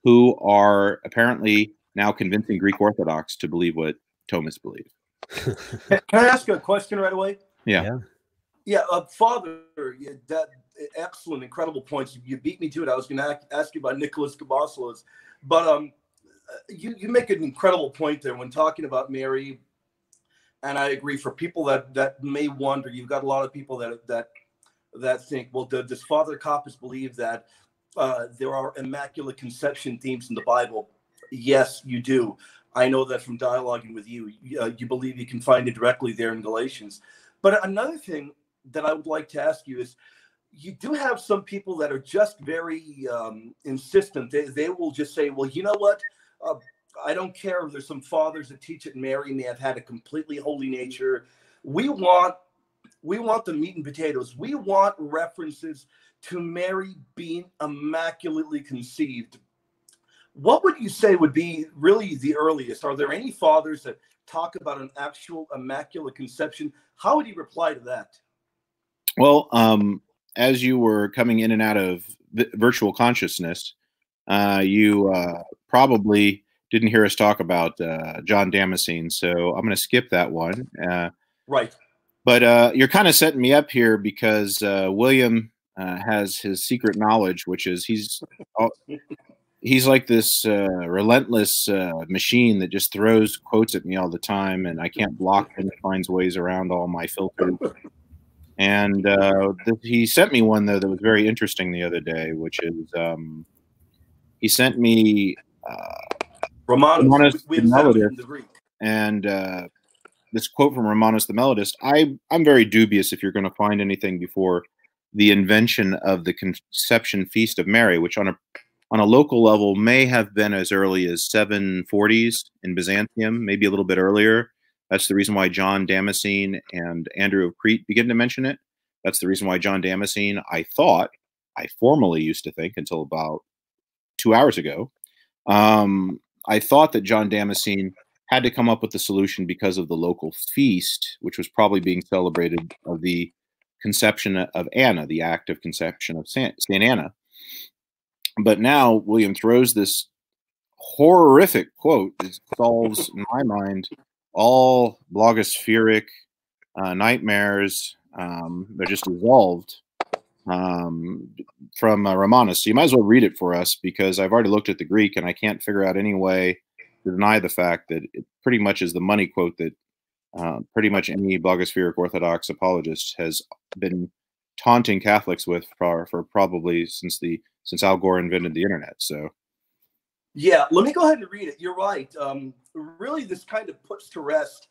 who are apparently now convincing Greek Orthodox to believe what Thomists believe. Can I ask a question right away? Yeah. yeah. Yeah, uh, Father, that excellent, incredible points. You beat me to it. I was going to ask you about Nicholas Cabasilas, but um, uh, you you make an incredible point there when talking about Mary, and I agree. For people that that may wonder, you've got a lot of people that that that think, well, does Father Kappes believe that uh, there are immaculate conception themes in the Bible? Yes, you do. I know that from dialoguing with you. Uh, you believe you can find it directly there in Galatians. But another thing that I would like to ask you is you do have some people that are just very um, insistent. They, they will just say, well, you know what? Uh, I don't care if there's some fathers that teach it and Mary may have had a completely holy nature. We want we want the meat and potatoes. We want references to Mary being immaculately conceived. What would you say would be really the earliest? Are there any fathers that talk about an actual immaculate conception? How would you reply to that? Well, um, as you were coming in and out of virtual consciousness, uh, you uh, probably didn't hear us talk about uh, John Damascene, so I'm going to skip that one. Uh, right. But uh, you're kind of setting me up here because uh, William has his secret knowledge, which is he's he's like this uh, relentless uh, machine that just throws quotes at me all the time, and I can't block him. Finds ways around all my filters. And uh, he sent me one though that was very interesting the other day, which is um, he sent me uh, Romanos, Romanos we, we the Melodist. and uh, this quote from Romanus the Melodist. I I'm very dubious if you're going to find anything before the invention of the conception feast of Mary, which on a on a local level may have been as early as 740s in Byzantium, maybe a little bit earlier. That's the reason why John Damascene and Andrew of Crete begin to mention it. That's the reason why John Damascene, I thought, I formally used to think until about two hours ago, um, I thought that John Damascene had to come up with the solution because of the local feast, which was probably being celebrated of the conception of Anna, the act of conception of Saint, Anna. But now William throws this horrific quote that solves, in my mind, all blogospheric uh, nightmares. Um, they're just dissolved um, from uh, Romanus. So you might as well read it for us because I've already looked at the Greek and I can't figure out any way to deny the fact that it pretty much is the money quote that uh, pretty much any blogospheric Orthodox apologist has been taunting Catholics with for, for probably since the since Al Gore invented the internet. So Yeah, let me go ahead and read it. You're right. Um, really, this kind of puts to rest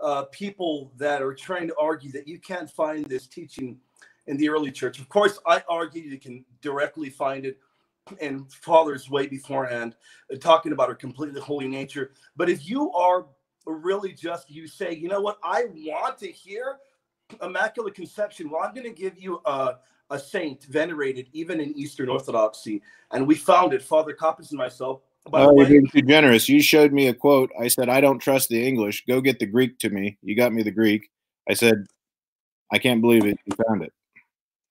uh, people that are trying to argue that you can't find this teaching in the early church. Of course, I argue you can directly find it in fathers way beforehand, uh, talking about her completely holy nature. But if you are really just, you say, you know what, I want to hear Immaculate Conception, well, I'm going to give you a, a saint venerated even in Eastern Orthodoxy. And we found it, Father Kappes and myself. Oh, you're being too generous. You showed me a quote. I said, I don't trust the English. Go get the Greek to me. You got me the Greek. I said, I can't believe it. You found it.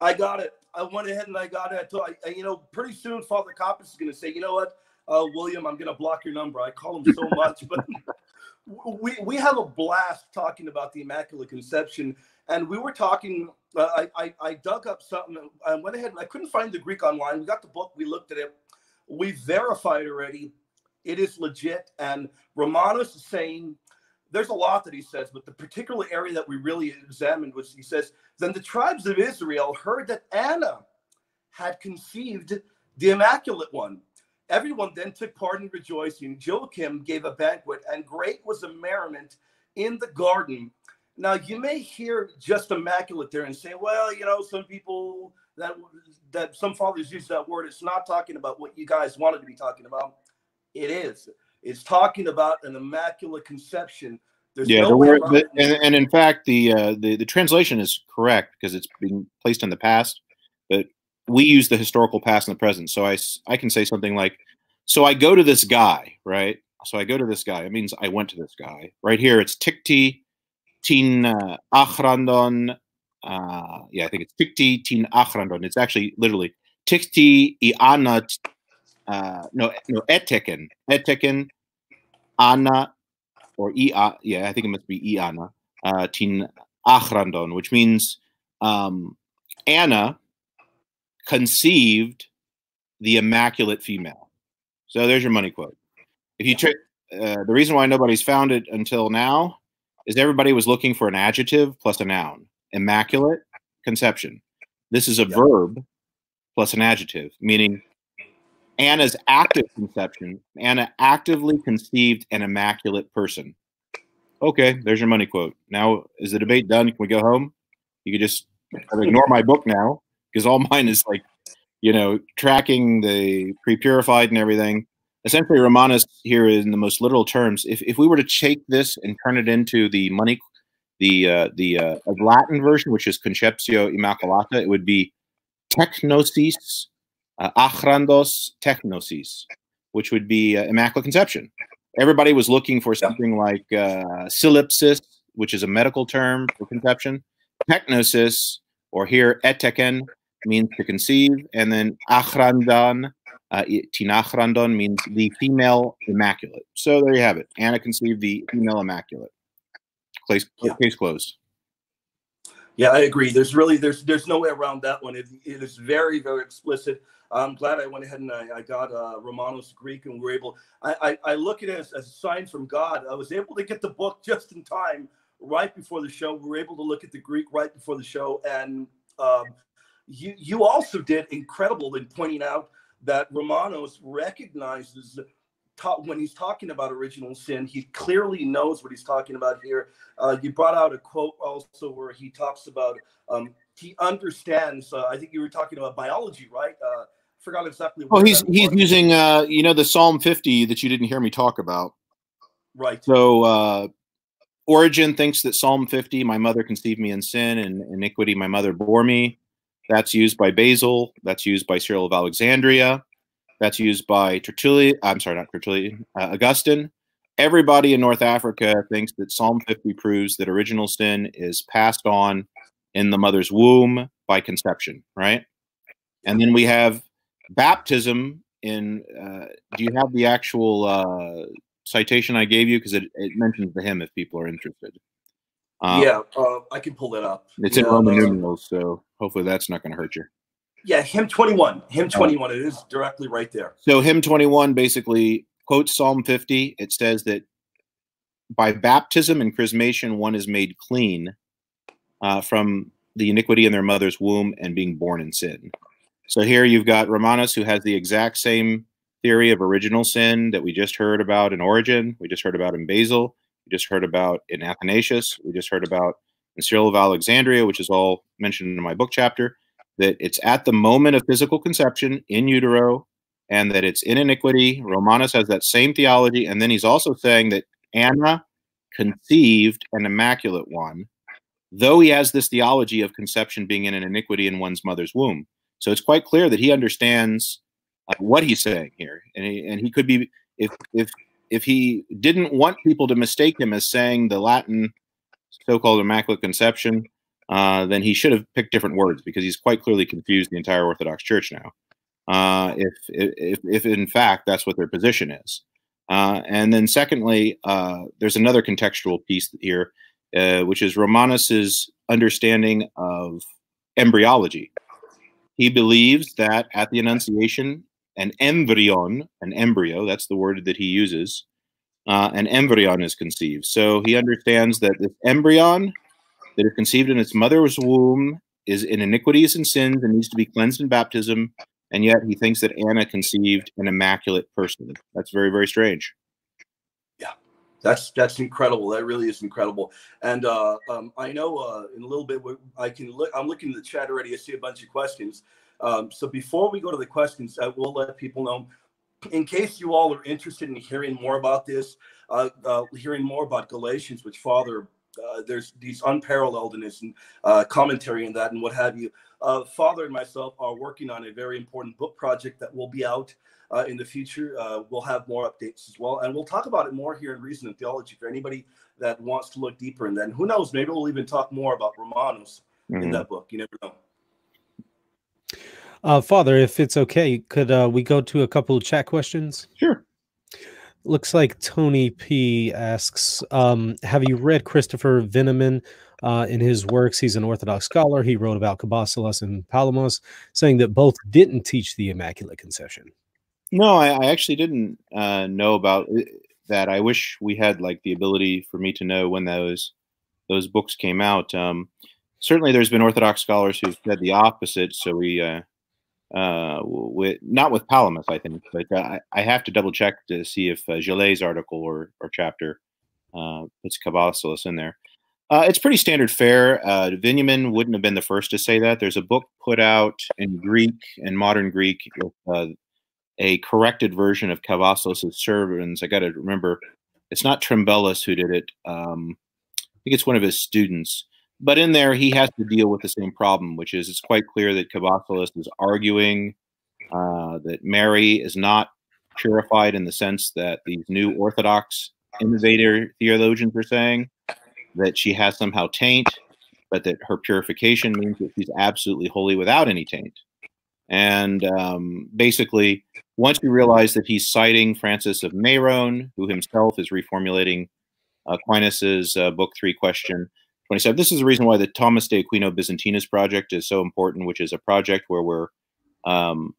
I got it. I went ahead and I got it. I told, I, you know, pretty soon Father Kappes is going to say, you know what, uh, William, I'm going to block your number. I call him so much, but we we have a blast talking about the Immaculate Conception, and we were talking. Uh, I, I I dug up something. I went ahead and I couldn't find the Greek online. We got the book. We looked at it. We verified already. It is legit, and Romanus is saying there's a lot that he says, but the particular area that we really examined was he says, then the tribes of Israel heard that Anna had conceived the Immaculate One. Everyone then took part in rejoicing. Joachim gave a banquet, and great was the merriment in the garden. Now, you may hear just immaculate there and say, well, you know, some people that that some fathers use that word. It's not talking about what you guys wanted to be talking about. It is. It's talking about an immaculate conception. There's Yeah, no the word, the, and, and in fact, the, uh, the the translation is correct because it's been placed in the past, but we use the historical past and the present. So I I can say something like, "So I go to this guy, right? So I go to this guy. It means I went to this guy. Right here, it's tikti tin uh, achrandon. Uh, yeah, I think it's tikti tin achrandon. It's actually literally tikti i anat. Uh, no, no, eteken, eteken, ana or Ia, yeah, I think it must be Iana, uh, tin achrandon, which means um, Anna conceived the immaculate female. So there's your money quote. If you uh, the reason why nobody's found it until now is everybody was looking for an adjective plus a noun. Immaculate conception. This is a Yeah. verb plus an adjective, meaning Anna's active conception. Anna actively conceived an immaculate person. Okay, there's your money quote. Now, is the debate done? Can we go home? You could just ignore my book now because all mine is like, you know, tracking the pre-purified and everything. Essentially, Romanus here in the most literal terms. If, if we were to take this and turn it into the money, the uh, the uh, Latin version, which is Conceptio Immaculata, it would be technosis uh, achrandos technosis, which would be uh, immaculate conception. Everybody was looking for something like uh, synlepsis, which is a medical term for conception. Technosis, or here eteken, means to conceive, and then achrandon, uh, tinachrandon means the female immaculate. So there you have it. Anna conceived the female immaculate. Case, Yeah. case closed. Yeah, I agree. There's really there's there's no way around that one. it, it is very very explicit. I'm glad I went ahead and I, I got uh, Romanos Greek and we are able. I, I, I look at it as, as, a sign from God. I was able to get the book just in time, right before the show. We were able to look at the Greek right before the show, and um, you you also did incredible in pointing out that Romanos recognizes when he's talking about original sin, he clearly knows what he's talking about here. Uh, you brought out a quote also where he talks about um, he understands. Uh, I think you were talking about biology, right? Uh, forgot exactly. Oh, he's he's using uh, you know the Psalm 50 that you didn't hear me talk about. Right. So uh, Origen thinks that Psalm 50, my mother conceived me in sin, and iniquity my mother bore me. That's used by Basil. That's used by Cyril of Alexandria. That's used by Tertullian. I'm sorry, not Tertullian. Uh, Augustine. Everybody in North Africa thinks that Psalm 50 proves that original sin is passed on in the mother's womb by conception, right? And then we have baptism in. Uh, do you have the actual uh, citation I gave you? Because it, it mentions the hymn if people are interested. Um, yeah, uh, I can pull that up. It's in Roman numerals, so hopefully that's not going to hurt you. Yeah, hymn 21. Hymn 21. It is directly right there. So hymn 21 basically quotes Psalm 50. It says that by baptism and chrismation, one is made clean uh, from the iniquity in their mother's womb and being born in sin. So here you've got Romanus, who has the exact same theory of original sin that we just heard about in Origen, we just heard about in Basil, we just heard about in Athanasius, we just heard about in Cyril of Alexandria, which is all mentioned in my book chapter, that it's at the moment of physical conception in utero and that it's in iniquity. Romanus has that same theology. And then he's also saying that Anna conceived an immaculate one, though he has this theology of conception being in an iniquity in one's mother's womb. So it's quite clear that he understands uh, what he's saying here, and he, and he could be if if if he didn't want people to mistake him as saying the Latin so-called Immaculate Conception, uh, then he should have picked different words because he's quite clearly confused the entire Orthodox Church now. Uh, if, if if in fact that's what their position is, uh, and then secondly, uh, there's another contextual piece here, uh, which is Romanus's understanding of embryology. He believes that at the Annunciation, an embryon, an embryo, that's the word that he uses, uh, an embryon is conceived. So he understands that this embryon that is conceived in its mother's womb is in iniquities and sins and needs to be cleansed in baptism. And yet he thinks that Anna conceived an immaculate person. That's very, very strange. Yeah, that's that's incredible. That really is incredible. And uh, um, I know uh, in a little bit I can look. I'm looking at the chat already. I see a bunch of questions. Um, so before we go to the questions, I will let people know, in case you all are interested in hearing more about this, uh, uh, hearing more about Galatians, which Father, uh, there's these unparalleledness and uh, commentary and that and what have you. Uh, Father and myself are working on a very important book project that will be out uh, in the future. we'll have more updates as well, and we'll talk about it more here in Reason and Theology for anybody that wants to look deeper. And then who knows, maybe we'll even talk more about Romanos mm-hmm. in that book. You never know. Uh, Father, if it's okay, could uh, we go to a couple of chat questions? Sure. Looks like Tony P asks, um, "Have you read Christopher Veniamin uh, in his works? He's an Orthodox scholar. He wrote about Cabasilas and Palamas, saying that both didn't teach the Immaculate Conception." No, I, I actually didn't uh, know about that. I wish we had like the ability for me to know when those those books came out. Um, certainly there's been Orthodox scholars who've said the opposite. So we, uh, uh, with not with Palamas, I think, but uh, I have to double check to see if uh, Gillet's article or, or chapter uh, puts Cabasilas in there. Uh, it's pretty standard fare. Uh, wouldn't have been the first to say that. There's a book put out in Greek and modern Greek with uh, a corrected version of Cabasilas' sermons. I got to remember, it's not Trembelas who did it. Um, I think it's one of his students but in there, he has to deal with the same problem, which is it's quite clear that Cabasilas is arguing uh, that Mary is not purified in the sense that these new Orthodox innovator theologians are saying that she has somehow taint, but that her purification means that she's absolutely holy without any taint. And um, basically, once you realize that he's citing Francis of Mayron, who himself is reformulating Aquinas's uh, book three question, 27. This is the reason why the Thomas de Aquino Byzantinus project is so important, which is a project where we're um,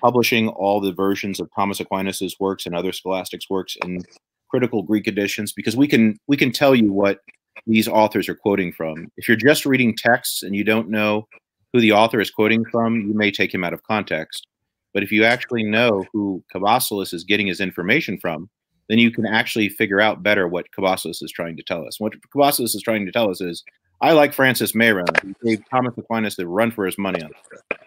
publishing all the versions of Thomas Aquinas's works and other scholastics works in critical Greek editions because we can we can tell you what these authors are quoting from. If you're just reading texts and you don't know who the author is quoting from, you may take him out of context. But if you actually know who Cabasilas is getting his information from, then you can actually figure out better what Cabasilas is trying to tell us. What Cabasilas is trying to tell us is, I like Francis Mayron. He gave Thomas Aquinas the run for his money on this.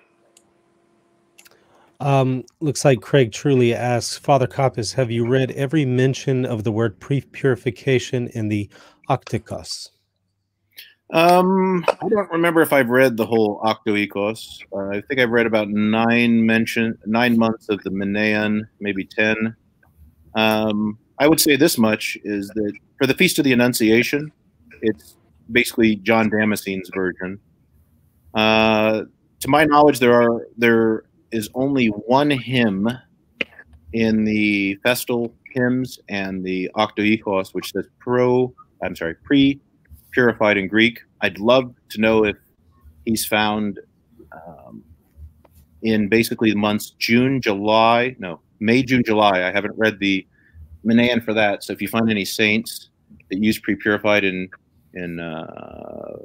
Um, looks like Craig truly asks, Father Kappes, have you read every mention of the word pre-purification in the Octoikos? Um, I don't remember if I've read the whole Octoikos. Uh, I think I've read about nine mention, nine months of the Menaion, maybe ten. Um, I would say this much is that for the Feast of the Annunciation, it's basically John Damascene's version. Uh, to my knowledge, there are there is only one hymn in the festal hymns and the Octoikos, which says pro. I'm sorry, pre purified in Greek. I'd love to know if he's found um, in basically the months June, July, no, May, June, July. I haven't read the Menaion for that. So if you find any saints that use pre-purified in in uh,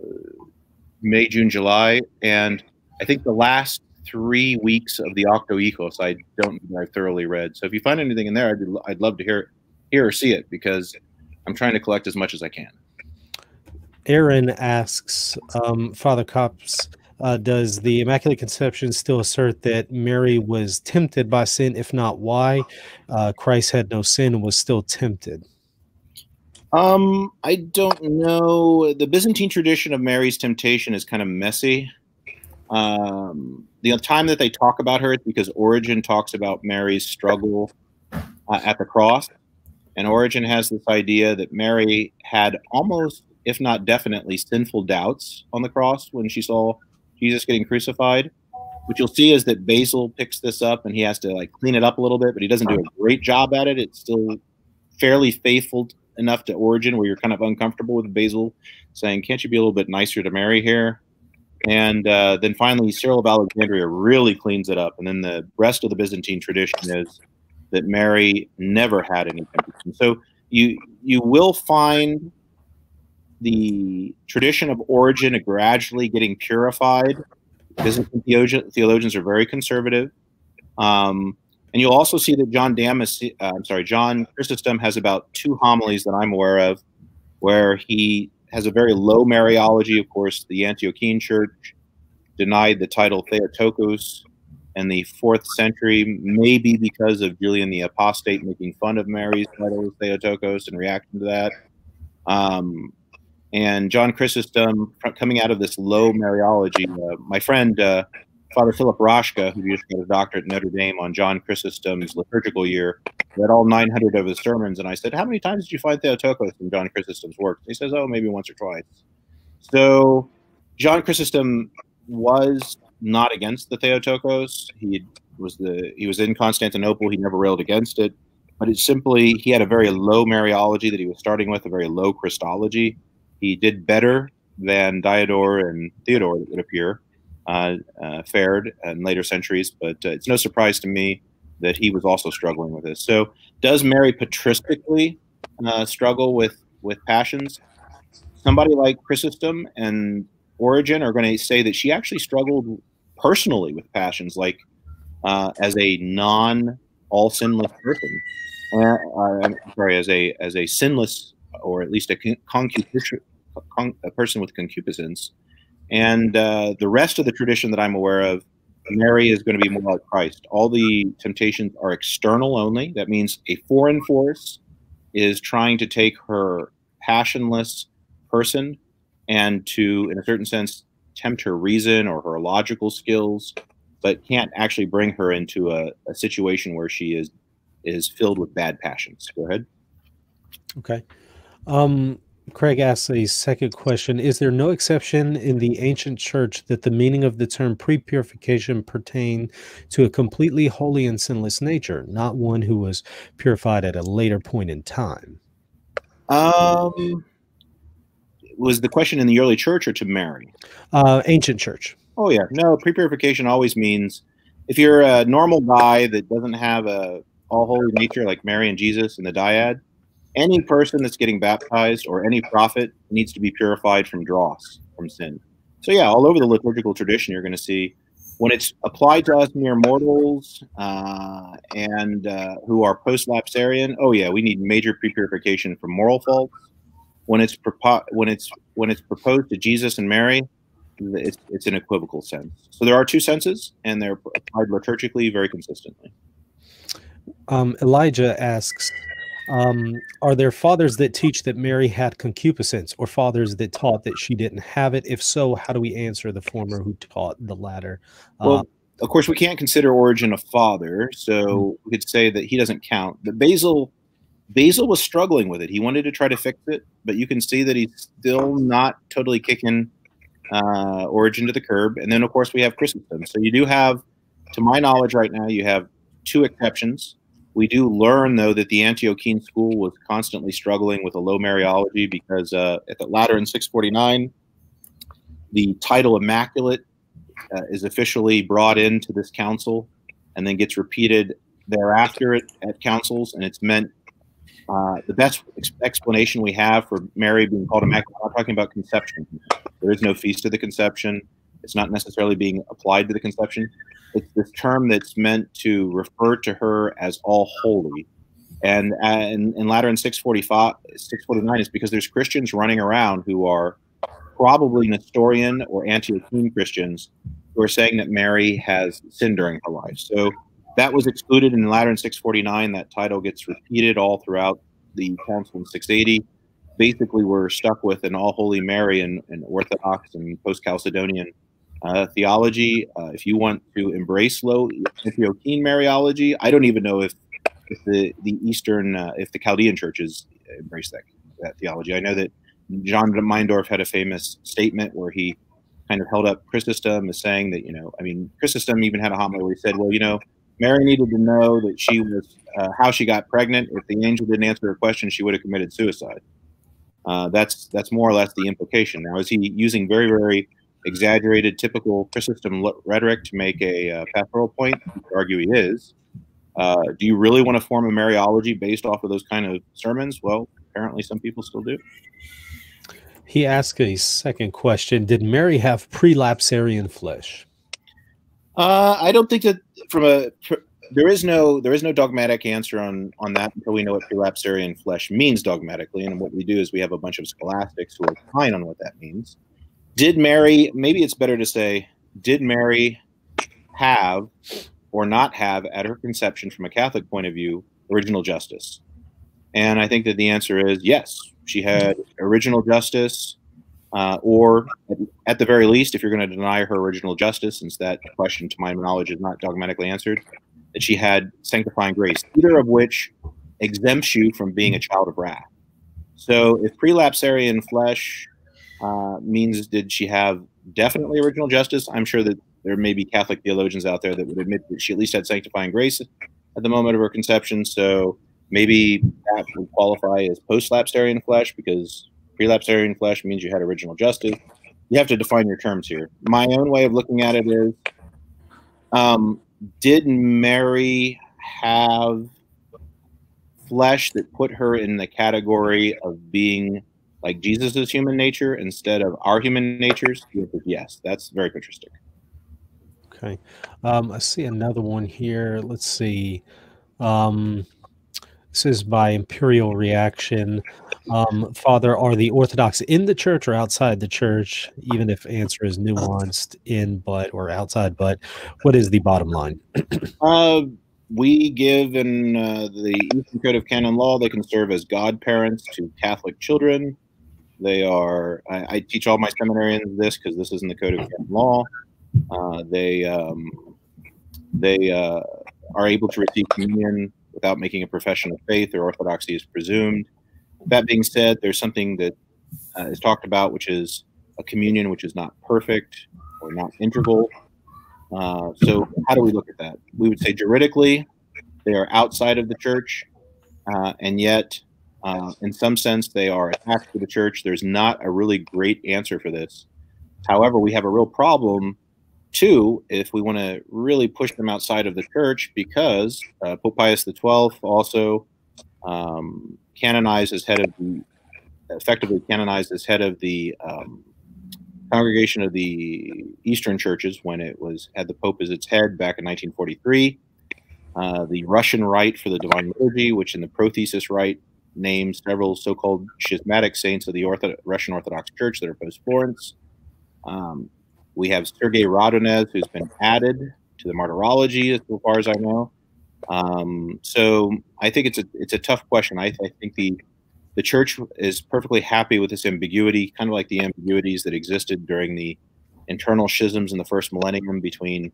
May, June, July, and I think the last three weeks of the Octoikos, I don't I've thoroughly read. So if you find anything in there, I'd, I'd love to hear hear or see it because I'm trying to collect as much as I can. Aaron asks, um, Father Kappes, uh, does the Immaculate Conception still assert that Mary was tempted by sin? If not, why? Uh, Christ had no sin and was still tempted. Um, I don't know. The Byzantine tradition of Mary's temptation is kind of messy. Um, the time that they talk about her is because Origen talks about Mary's struggle uh, at the cross, and Origen has this idea that Mary had almost, if not definitely, sinful doubts on the cross when she saw Jesus getting crucified. What you'll see is that Basil picks this up and he has to like clean it up a little bit, but he doesn't do a great job at it. It's still fairly faithful enough to Origen where you're kind of uncomfortable with Basil saying, "Can't you be a little bit nicer to Mary here?" And uh, then finally, Cyril of Alexandria really cleans it up, and then the rest of the Byzantine tradition is that Mary never had any. So you you will find the tradition of Origen gradually getting purified. Byzantine theologians are very conservative. Um, and you'll also see that John Damas, uh, I'm sorry, John Chrysostom has about two homilies that I'm aware of where he has a very low Mariology. Of course, the Antiochian Church denied the title Theotokos in the fourth century, maybe because of Julian the Apostate making fun of Mary's title Theotokos in reaction to that. Um, and John Chrysostom coming out of this low Mariology. Uh, my friend uh, Father Philip Roshka, who just got a doctorate at Notre Dame on John Chrysostom's liturgical year, read all 900 of his sermons, and I said, "How many times did you find Theotokos in John Chrysostom's work?" He says, "Oh, maybe once or twice." So John Chrysostom was not against the Theotokos. He was the he was in Constantinople. He never railed against it, but it's simply he had a very low Mariology that he was starting with, a very low Christology he did better than Diodor and Theodore, it would appear, uh, uh, fared in later centuries. But uh, it's no surprise to me that he was also struggling with this. So, does Mary patristically uh, struggle with with passions? Somebody like Chrysostom and Origen are going to say that she actually struggled personally with passions, like uh, as a non all sinless person. Uh, I'm sorry, as a as a sinless or at least a concupiscence, a person with concupiscence. And uh, the rest of the tradition that I'm aware of, Mary is going to be more like Christ. All the temptations are external only. That means a foreign force is trying to take her passionless person and to, in a certain sense, tempt her reason or her logical skills, but can't actually bring her into a, a situation where she is is filled with bad passions. Go ahead. Okay. Um, Craig asks a second question Is there no exception in the ancient church that the meaning of the term pre purification pertain to a completely holy and sinless nature, not one who was purified at a later point in time? Um, was the question in the early church or to Mary? Uh, ancient church. Oh yeah, no. Pre-purification always means if you're a normal guy that doesn't have a all holy nature like Mary and Jesus and the dyad, any person that's getting baptized or any prophet needs to be purified from dross, from sin. So yeah, all over the liturgical tradition, you're going to see when it's applied to us mere mortals uh, and uh, who are post-lapsarian. Oh yeah, we need major pre-purification from moral faults. When it's propo- when it's when it's proposed to Jesus and Mary, it's, it's an equivocal sense. So there are two senses, and they're applied liturgically very consistently. Um, Elijah asks, um, are there fathers that teach that Mary had concupiscence or fathers that taught that she didn't have it? If so, how do we answer the former who taught the latter? Well, uh, of course, we can't consider Origen a father, so hmm. we could say that he doesn't count. But Basil, Basil was struggling with it. He wanted to try to fix it, but you can see that he's still not totally kicking uh, Origen to the curb. And then, of course, we have Chrysostom. So you do have, to my knowledge, right now, you have two exceptions. We do learn, though, that the Antiochene school was constantly struggling with a low Mariology because uh, at the Lateran 649, the title Immaculate uh, is officially brought into this council and then gets repeated thereafter at, at councils, and it's meant uh, the best ex explanation we have for Mary being called Immaculate. I'm talking about conception. There is no feast of the conception. It's not necessarily being applied to the conception. It's this term that's meant to refer to her as all holy. And uh, in, in Lateran 645, 649 is because there's Christians running around who are probably Nestorian or Antiochene Christians who are saying that Mary has sinned during her life. So that was excluded in Lateran 649. That title gets repeated all throughout the Council in 680. Basically, we're stuck with an All Holy Mary and, and Orthodox and post Chalcedonian uh, theology. Uh, if you want to embrace low Ethiopian Mariology, I don't even know if, if the the Eastern, uh, if the Chaldean churches embrace that that theology. I know that John Meyendorff had a famous statement where he kind of held up Chrysostom as saying that you know, I mean, Chrysostom even had a homily where he said, well, you know, Mary needed to know that she was uh, how she got pregnant. If the angel didn't answer her question, she would have committed suicide. Uh, that's that's more or less the implication. Now, is he using very very exaggerated, typical Chrysostom rhetoric to make a uh, pastoral point. argue he is. Uh, do you really want to form a Mariology based off of those kind of sermons? Well, apparently some people still do. He asked a second question Did Mary have prelapsarian flesh? Uh, I don't think that from a there is no there is no dogmatic answer on on that until we know what prelapsarian flesh means dogmatically. And what we do is we have a bunch of scholastics who are fine on what that means did Mary, maybe it's better to say, did Mary have or not have at her conception from a Catholic point of view original justice? And I think that the answer is yes. She had original justice, uh, or at, the very least, if you're going to deny her original justice, since that question, to my knowledge, is not dogmatically answered, that she had sanctifying grace, either of which exempts you from being a child of wrath. So if prelapsarian flesh uh, means did she have definitely original justice? I'm sure that there may be Catholic theologians out there that would admit that she at least had sanctifying grace at the moment of her conception. So maybe that would qualify as post-lapsarian flesh because pre-lapsarian flesh means you had original justice. You have to define your terms here. My own way of looking at it is, um, did Mary have flesh that put her in the category of being like Jesus' human nature instead of our human natures? Yes, that's very patristic. Okay. Um, I see another one here. Let's see. Um, this is by Imperial Reaction. Um, Father, are the Orthodox in the church or outside the church? Even if answer is nuanced in but or outside but, what is the bottom line? uh, we give in uh, the Eastern Code of Canon Law, they can serve as godparents to Catholic children. They are. I, I teach all my seminarians this because this is in the Code of Canon Law. Uh, they um, they uh, are able to receive communion without making a profession of faith. Their orthodoxy is presumed. That being said, there's something that uh, is talked about, which is a communion which is not perfect or not integral. Uh, so, how do we look at that? We would say juridically, they are outside of the church, uh, and yet Uh, in some sense, they are attached to the church. There's not a really great answer for this. However, we have a real problem too if we want to really push them outside of the church because uh, Pope Pius XII also um, canonized as head of the effectively canonized as head of the um, congregation of the Eastern churches when it was had the Pope as its head back in 1943. Uh, the Russian Rite for the Divine Liturgy, which in the Prothesis Rite names several so-called schismatic saints of the Ortho Russian Orthodox Church that are post-Florence. Um, we have Sergei Radonezh, who's been added to the martyrology, as far as I know. Um, so I think it's a it's a tough question. I, I think the the church is perfectly happy with this ambiguity, kind of like the ambiguities that existed during the internal schisms in the first millennium between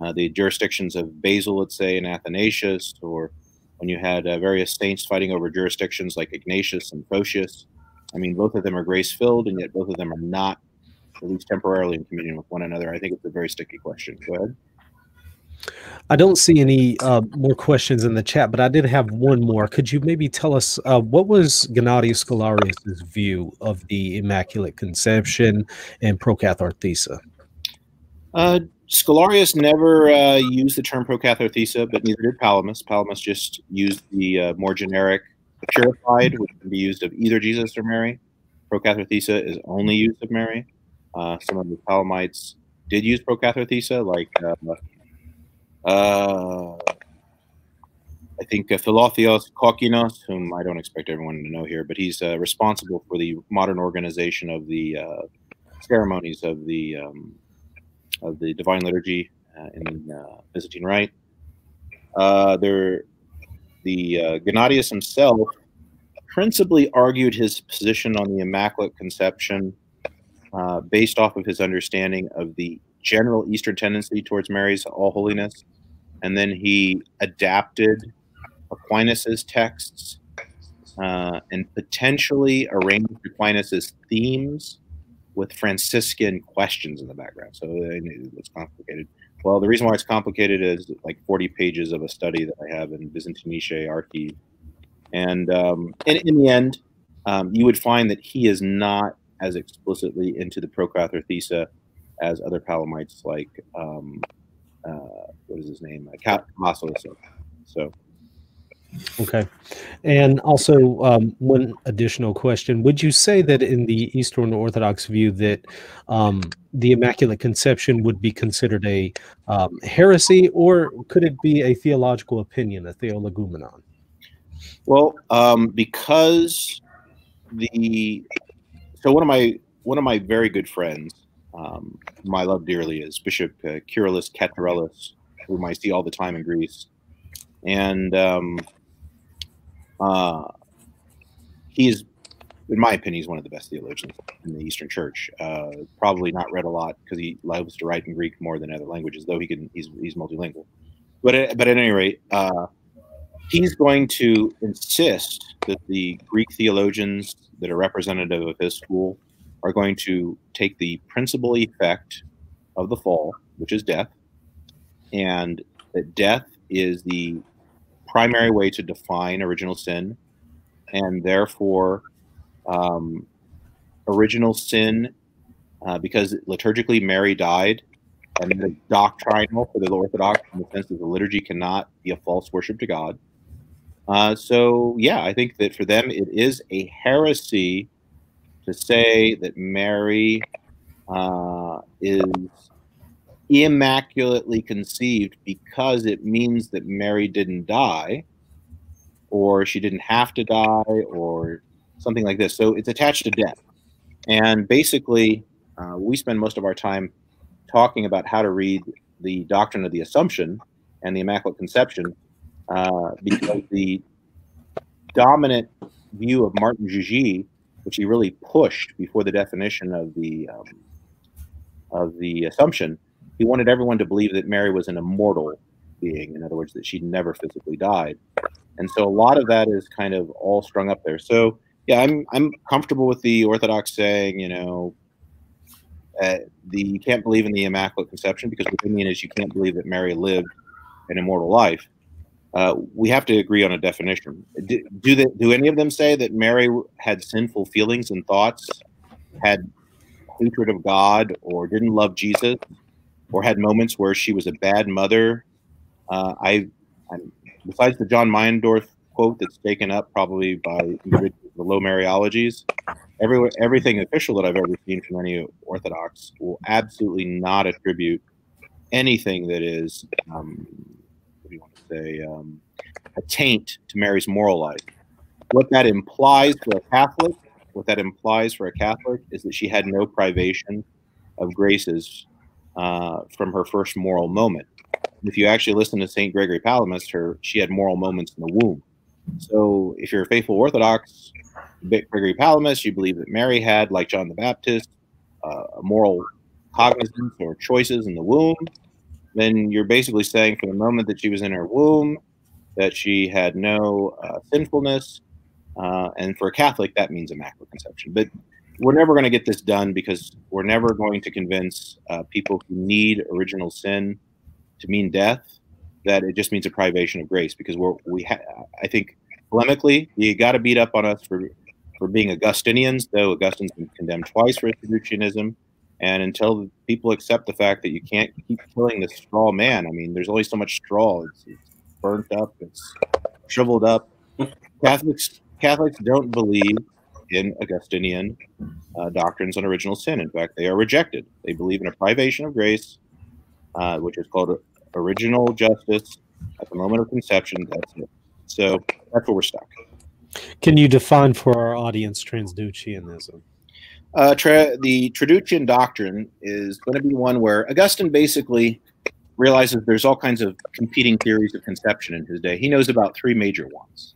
uh, the jurisdictions of Basil, let's say, and Athanasius, or when you had uh, various saints fighting over jurisdictions like Ignatius and Photius. I mean, both of them are grace filled, and yet both of them are not, at least temporarily, in communion with one another. I think it's a very sticky question. Go ahead. I don't see any uh, more questions in the chat, but I did have one more. Could you maybe tell us uh, what was Gennady Scholarius' view of the Immaculate Conception and Prokathartheisa? Uh, Scholarius never uh, used the term Prokathartheisa, but neither did Palamas. Palamas just used the uh, more generic purified, which can be used of either Jesus or Mary. Prokathartheisa is only used of Mary. Uh, some of the Palamites did use Prokathartheisa, like uh, I think uh, Philotheos Kokkinos, whom I don't expect everyone to know here, but he's uh, responsible for the modern organization of the uh, ceremonies of the um, of the Divine Liturgy uh, in uh, Byzantine Rite. Uh, there, the uh, Gennadius himself principally argued his position on the Immaculate Conception based off of his understanding of the general Eastern tendency towards Mary's all holiness, and then he adapted Aquinas's texts uh, and potentially arranged Aquinas's themes with Franciscan questions in the background. So it's complicated. Well, the reason why it's complicated is like 40 pages of a study that I have in Byzantinice Archive. And um, in, in the end, um, you would find that he is not as explicitly into the Prokathartheisa as other Palamites like um, uh, what is his name? Uh, So. Okay. And also, um, one additional question: Would you say that in the Eastern Orthodox view that um, the Immaculate Conception would be considered a um, heresy, or could it be a theological opinion, a theologumenon? Well, um, because the so one of my one of my very good friends um, whom I love dearly, is Bishop uh, Kyrillos Katerelos, whom I see all the time in Greece. And um, uh, he is, in my opinion, he's one of the best theologians in the Eastern Church. Uh, probably not read a lot because he loves to write in Greek more than other languages, though he can. He's he's multilingual. But at, but at any rate, uh, he's going to insist that the Greek theologians that are representative of his school are going to take the principal effect of the fall, which is death, and that death is the primary way to define original sin, and therefore, um, original sin, uh, because liturgically Mary died, and the doctrinal for the Orthodox in the sense that the liturgy cannot be a false worship to God. Uh, so, yeah, I think that for them it is a heresy to say that Mary uh, is immaculately conceived because it means that Mary didn't die or she didn't have to die or something like this. So it's attached to death. And basically, uh, we spend most of our time talking about how to read the doctrine of the Assumption and the Immaculate Conception uh, because the dominant view of Martin Jugie which he really pushed before the definition of the um, of the assumption. He wanted everyone to believe that Mary was an immortal being. In other words, that she never physically died. And so a lot of that is kind of all strung up there. So yeah, I'm I'm comfortable with the Orthodox saying, you know, uh, the you can't believe in the Immaculate Conception because what they mean is you can't believe that Mary lived an immortal life. uh, we have to agree on a definition. Do, do, they, do any of them say that Mary had sinful feelings and thoughts, had hatred of God, or didn't love Jesus, or had moments where she was a bad mother? Uh, I, I'm, besides the John Meyendorff quote that's taken up probably by the low Mariologies, every, everything official that I've ever seen from any Orthodox will absolutely not attribute anything that is um, what do you want to say um, a taint to Mary's moral life. What that implies for a Catholic, what that implies for a Catholic, is that she had no privation of graces uh, from her first moral moment. If you actually listen to Saint Gregory Palamas, her she had moral moments in the womb. So if you're a faithful Orthodox, Gregory Palamas, you believe that Mary had, like John the Baptist, uh, a moral cognizance or choices in the womb, then you're basically saying from the moment that she was in her womb that she had no uh, sinfulness. Uh, and for a Catholic, that means immaculate conception. But we're never going to get this done because we're never going to convince uh, people who need original sin to mean death that it just means a privation of grace. Because we're we ha- I think polemically, you got to beat up on us for for being Augustinians, though Augustine's been condemned twice for Traducianism. And until people accept the fact that you can't keep killing the straw man, I mean, there's only so much straw. It's, it's burnt up, it's shriveled up. Catholics Catholics don't believe in Augustinian uh, doctrines on original sin. In fact, they are rejected. They believe in a privation of grace, uh, which is called original justice at the moment of conception. That's it. So that's where we're stuck. Can you define for our audience transducianism? Uh, tra- the Traducian doctrine is going to be one where Augustine basically realizes there's all kinds of competing theories of conception in his day. He knows about three major ones.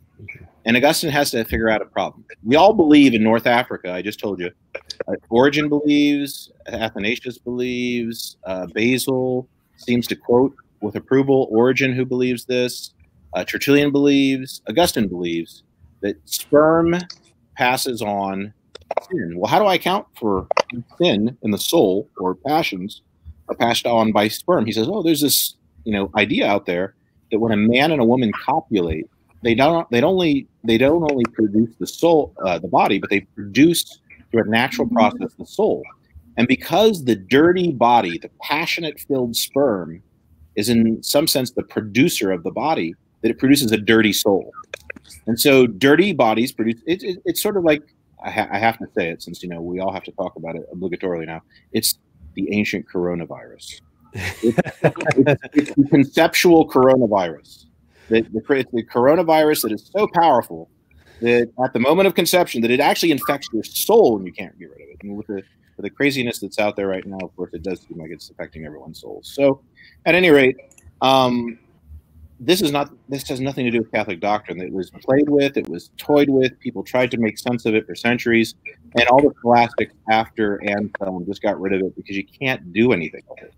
And Augustine has to figure out a problem. We all believe in North Africa. I just told you. Uh, Origen believes, Athanasius believes, uh, Basil seems to quote with approval Origen, who believes this, uh, Tertullian believes, Augustine believes that sperm passes on sin. Well, how do I account for sin in the soul or passions are passed on by sperm? He says, oh, there's this you know idea out there that when a man and a woman copulate, they don't they don't only they don't only produce the soul uh, the body, but they produce through a natural process the soul. And because the dirty body, the passionate filled sperm, is in some sense the producer of the body, that it produces a dirty soul. And so dirty bodies produce it, it, it's sort of like I, ha I, have to say it since you know we all have to talk about it obligatorily now. It's the ancient coronavirus. It's, it's, it's the conceptual coronavirus. The, the, the coronavirus that is so powerful that at the moment of conception that it actually infects your soul and you can't get rid of it. And with the, with the craziness that's out there right now, of course, it does seem like it's affecting everyone's souls. So, at any rate, um, this is not this has nothing to do with Catholic doctrine. It was played with, it was toyed with. People tried to make sense of it for centuries, and all the scholastics after Anselm just got rid of it because you can't do anything with it.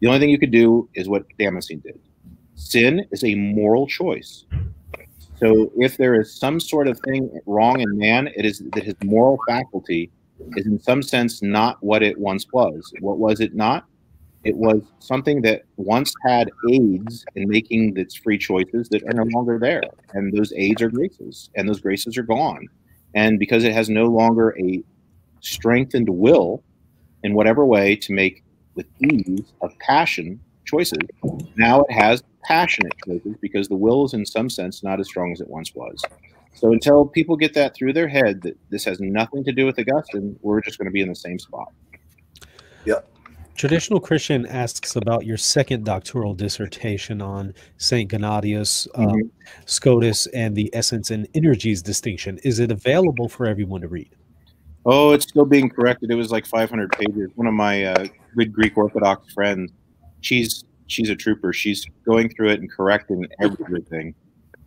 The only thing you could do is what Damascene did. Sin is a moral choice. So if there is some sort of thing wrong in man, it is that his moral faculty is in some sense not what it once was. What was it not? It was something that once had aids in making its free choices that are no longer there. And those aids are graces, and those graces are gone. And because it has no longer a strengthened will in whatever way to make with ease of passion choices, now it has passionate choices because the will is in some sense not as strong as it once was. So until people get that through their head that this has nothing to do with Augustine, we're just going to be in the same spot. Yep. Traditional Christian asks about your second doctoral dissertation on Saint Gennadius um, mm-hmm. Scotus and the essence and energies distinction. Is it available for everyone to read? Oh, it's still being corrected. It was like 500 pages. One of my uh, good Greek Orthodox friends, she's she's a trooper. She's going through it and correcting everything,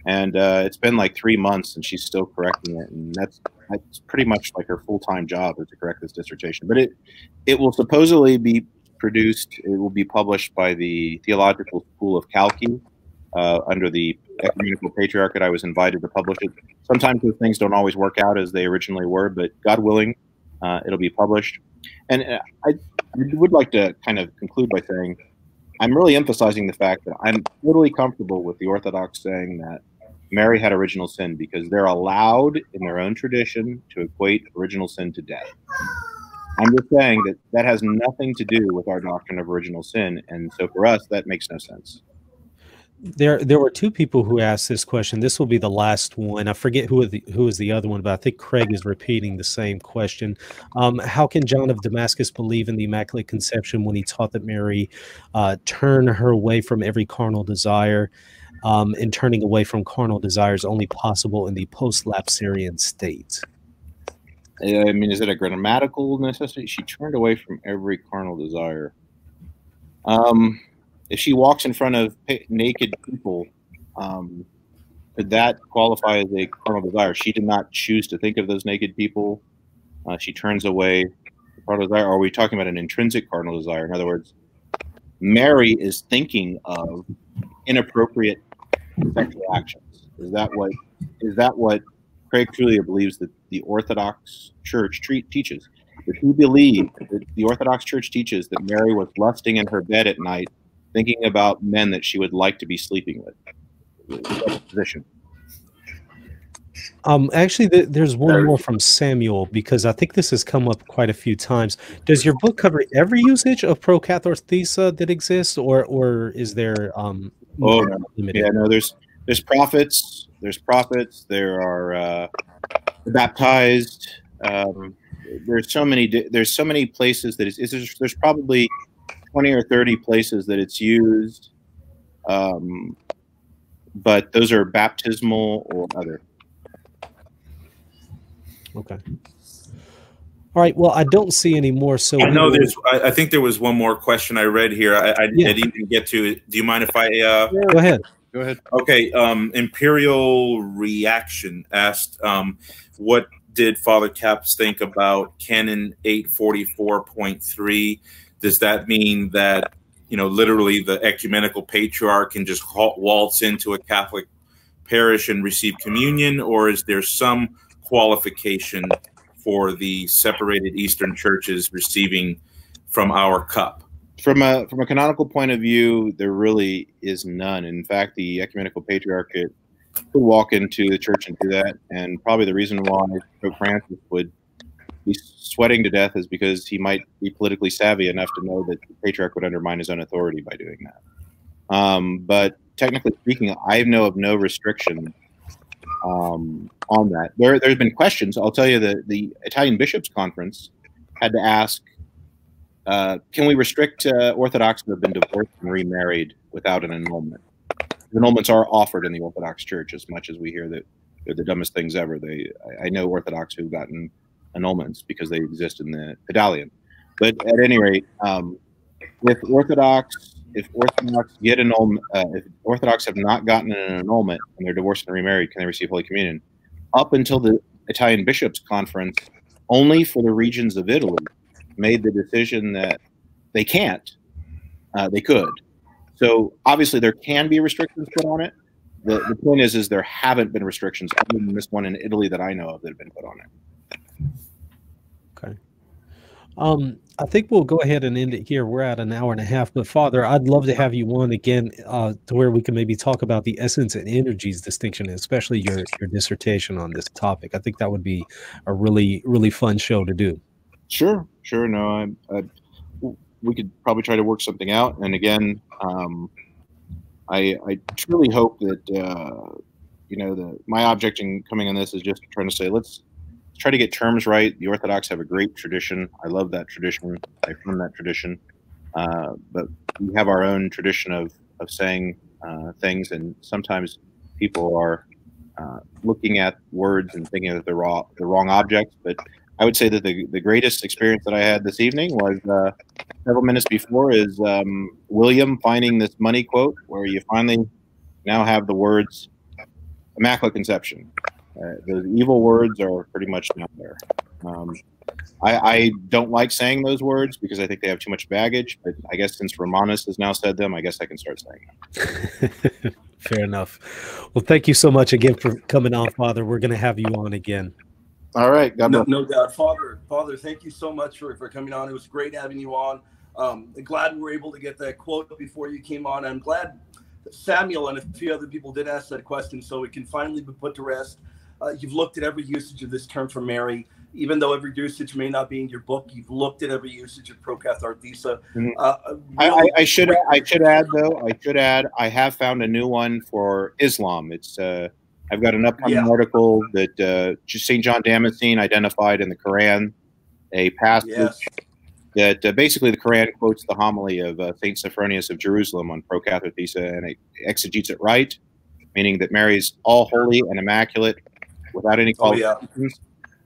and uh, it's been like three months, and she's still correcting it. And that's that's pretty much like her full time job is to correct this dissertation. But it it will supposedly be produced. It will be published by the Theological School of Halki uh, under the Ecumenical Patriarchate. I was invited to publish it. Sometimes those things don't always work out as they originally were, but God willing, uh, it'll be published. And uh, I, I would like to kind of conclude by saying I'm really emphasizing the fact that I'm totally comfortable with the Orthodox saying that Mary had original sin because they're allowed in their own tradition to equate original sin to death. I'm just saying that that has nothing to do with our doctrine of original sin, and so for us, that makes no sense. There, there were two people who asked this question. This will be the last one. I forget who the, who is the other one, but I think Craig is repeating the same question. Um, how can John of Damascus believe in the Immaculate Conception when he taught that Mary uh, turned her away from every carnal desire, um, and turning away from carnal desires only possible in the post-lapsarian state? I mean, is it a grammatical necessity? She turned away from every carnal desire. Um, if she walks in front of naked people, um, could that qualify as a carnal desire? She did not choose to think of those naked people. Uh, she turns away carnal desire. Are we talking about an intrinsic carnal desire? In other words, Mary is thinking of inappropriate sexual actions. Is that what? Is that what Craig Trulia believes that the Orthodox Church treat, teaches. If he believed that the Orthodox Church teaches that Mary was lusting in her bed at night, thinking about men that she would like to be sleeping with. Position. Um, actually, th there's one more from Samuel because I think this has come up quite a few times. Does your book cover every usage of prokathartheisa that exists, or or is there um? Oh, no. yeah, no. There's there's prophets. There's prophets. There are uh, baptized. Um, there's so many. There's so many places that is. it's. it's there's probably 20 or 30 places that it's used, um, but those are baptismal or other. Okay. All right. Well, I don't see any more. So I know there's. I, I think there was one more question I read here. I, I, yeah. I didn't get to. Do you mind if I? Uh, yeah, go ahead. Go ahead. Okay. Um, Imperial Reaction asked, um, "What did Father Kappes think about Canon 844.3 does that mean that you know literally the ecumenical patriarch can just waltz into a Catholic parish and receive communion, or is there some qualification for the separated Eastern churches receiving from our cup?" from a from a canonical point of view, there really is none. In fact, the ecumenical patriarchate could walk into the church and do that, and probably the reason why Pope Francis would be sweating to death is because he might be politically savvy enough to know that the patriarch would undermine his own authority by doing that. Um, but technically speaking, I know of no restriction um, on that. There, there's been questions. I'll tell you that the Italian Bishops' Conference had to ask uh, can we restrict uh, Orthodox who have been divorced and remarried without an annulment? Annulments are offered in the Orthodox Church as much as we hear that they're the dumbest things ever. They, I, I know Orthodox who've gotten annulments because they exist in the Pedalion. But at any rate, um, if Orthodox, if Orthodox get annulment, uh, if Orthodox have not gotten an annulment and they're divorced and remarried, can they receive Holy Communion? Up until the Italian Bishops' Conference, only for the regions of Italy made the decision that they can't, uh, they could. So obviously there can be restrictions put on it. The, the point is, is there haven't been restrictions other than this one in Italy that I know of that have been put on it. Um, I think we'll go ahead and end it here. We're at an hour and a half, but Father, I'd love to have you on again uh, to where we can maybe talk about the essence and energies distinction, especially your your dissertation on this topic. I think that would be a really really fun show to do. Sure, sure. No, I, I, we could probably try to work something out. And again, um, I, I truly hope that uh, you know the my object in coming on this is just trying to say let's try to get terms right. The Orthodox have a great tradition. I love that tradition. I from that tradition, uh, but we have our own tradition of of saying uh, things, and sometimes people are uh, looking at words and thinking that they're wrong, the wrong objects. But I would say that the, the greatest experience that I had this evening was uh, several minutes before is um, William finding this money quote where you finally now have the words Immaculate Conception. Uh, those evil words are pretty much not there. Um, I, I, don't like saying those words because I think they have too much baggage. But I guess since Romanus has now said them, I guess I can start saying them. Fair enough. Well, thank you so much again for coming on, Father. We're going to have you on again. All right. God no, no doubt. Father, Father, thank you so much for, for coming on. It was great having you on. Um, glad we were able to get that quote before you came on. I'm glad Samuel and a few other people did ask that question, so it can finally be put to rest. Uh, you've looked at every usage of this term for Mary, even though every usage may not be in your book. You've looked at every usage of Prokathartheisa. Mm-hmm. Uh, I, I, I, should I should add though I should add I have found a new one for Islam. It's uh, I've got an upcoming yeah. article that uh, St. John Damascene identified in the Quran a passage yes. that uh, basically the Quran quotes the homily of uh, Saint Sophronius of Jerusalem on Prokathartheisa and it exegetes it right, meaning that Mary's all holy and immaculate without any call. Oh, yeah.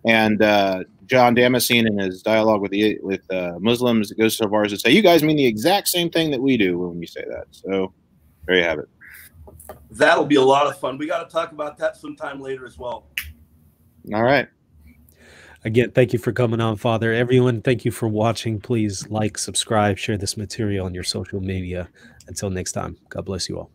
And uh, John Damascene, in his dialogue with the with uh, Muslims, goes so far as to say, "You guys mean the exact same thing that we do when you say that." So there you have it. That'll be a lot of fun. We got to talk about that sometime later as well. All right. Again, thank you for coming on, Father. Everyone, thank you for watching. Please like, subscribe, share this material on your social media. Until next time, God bless you all.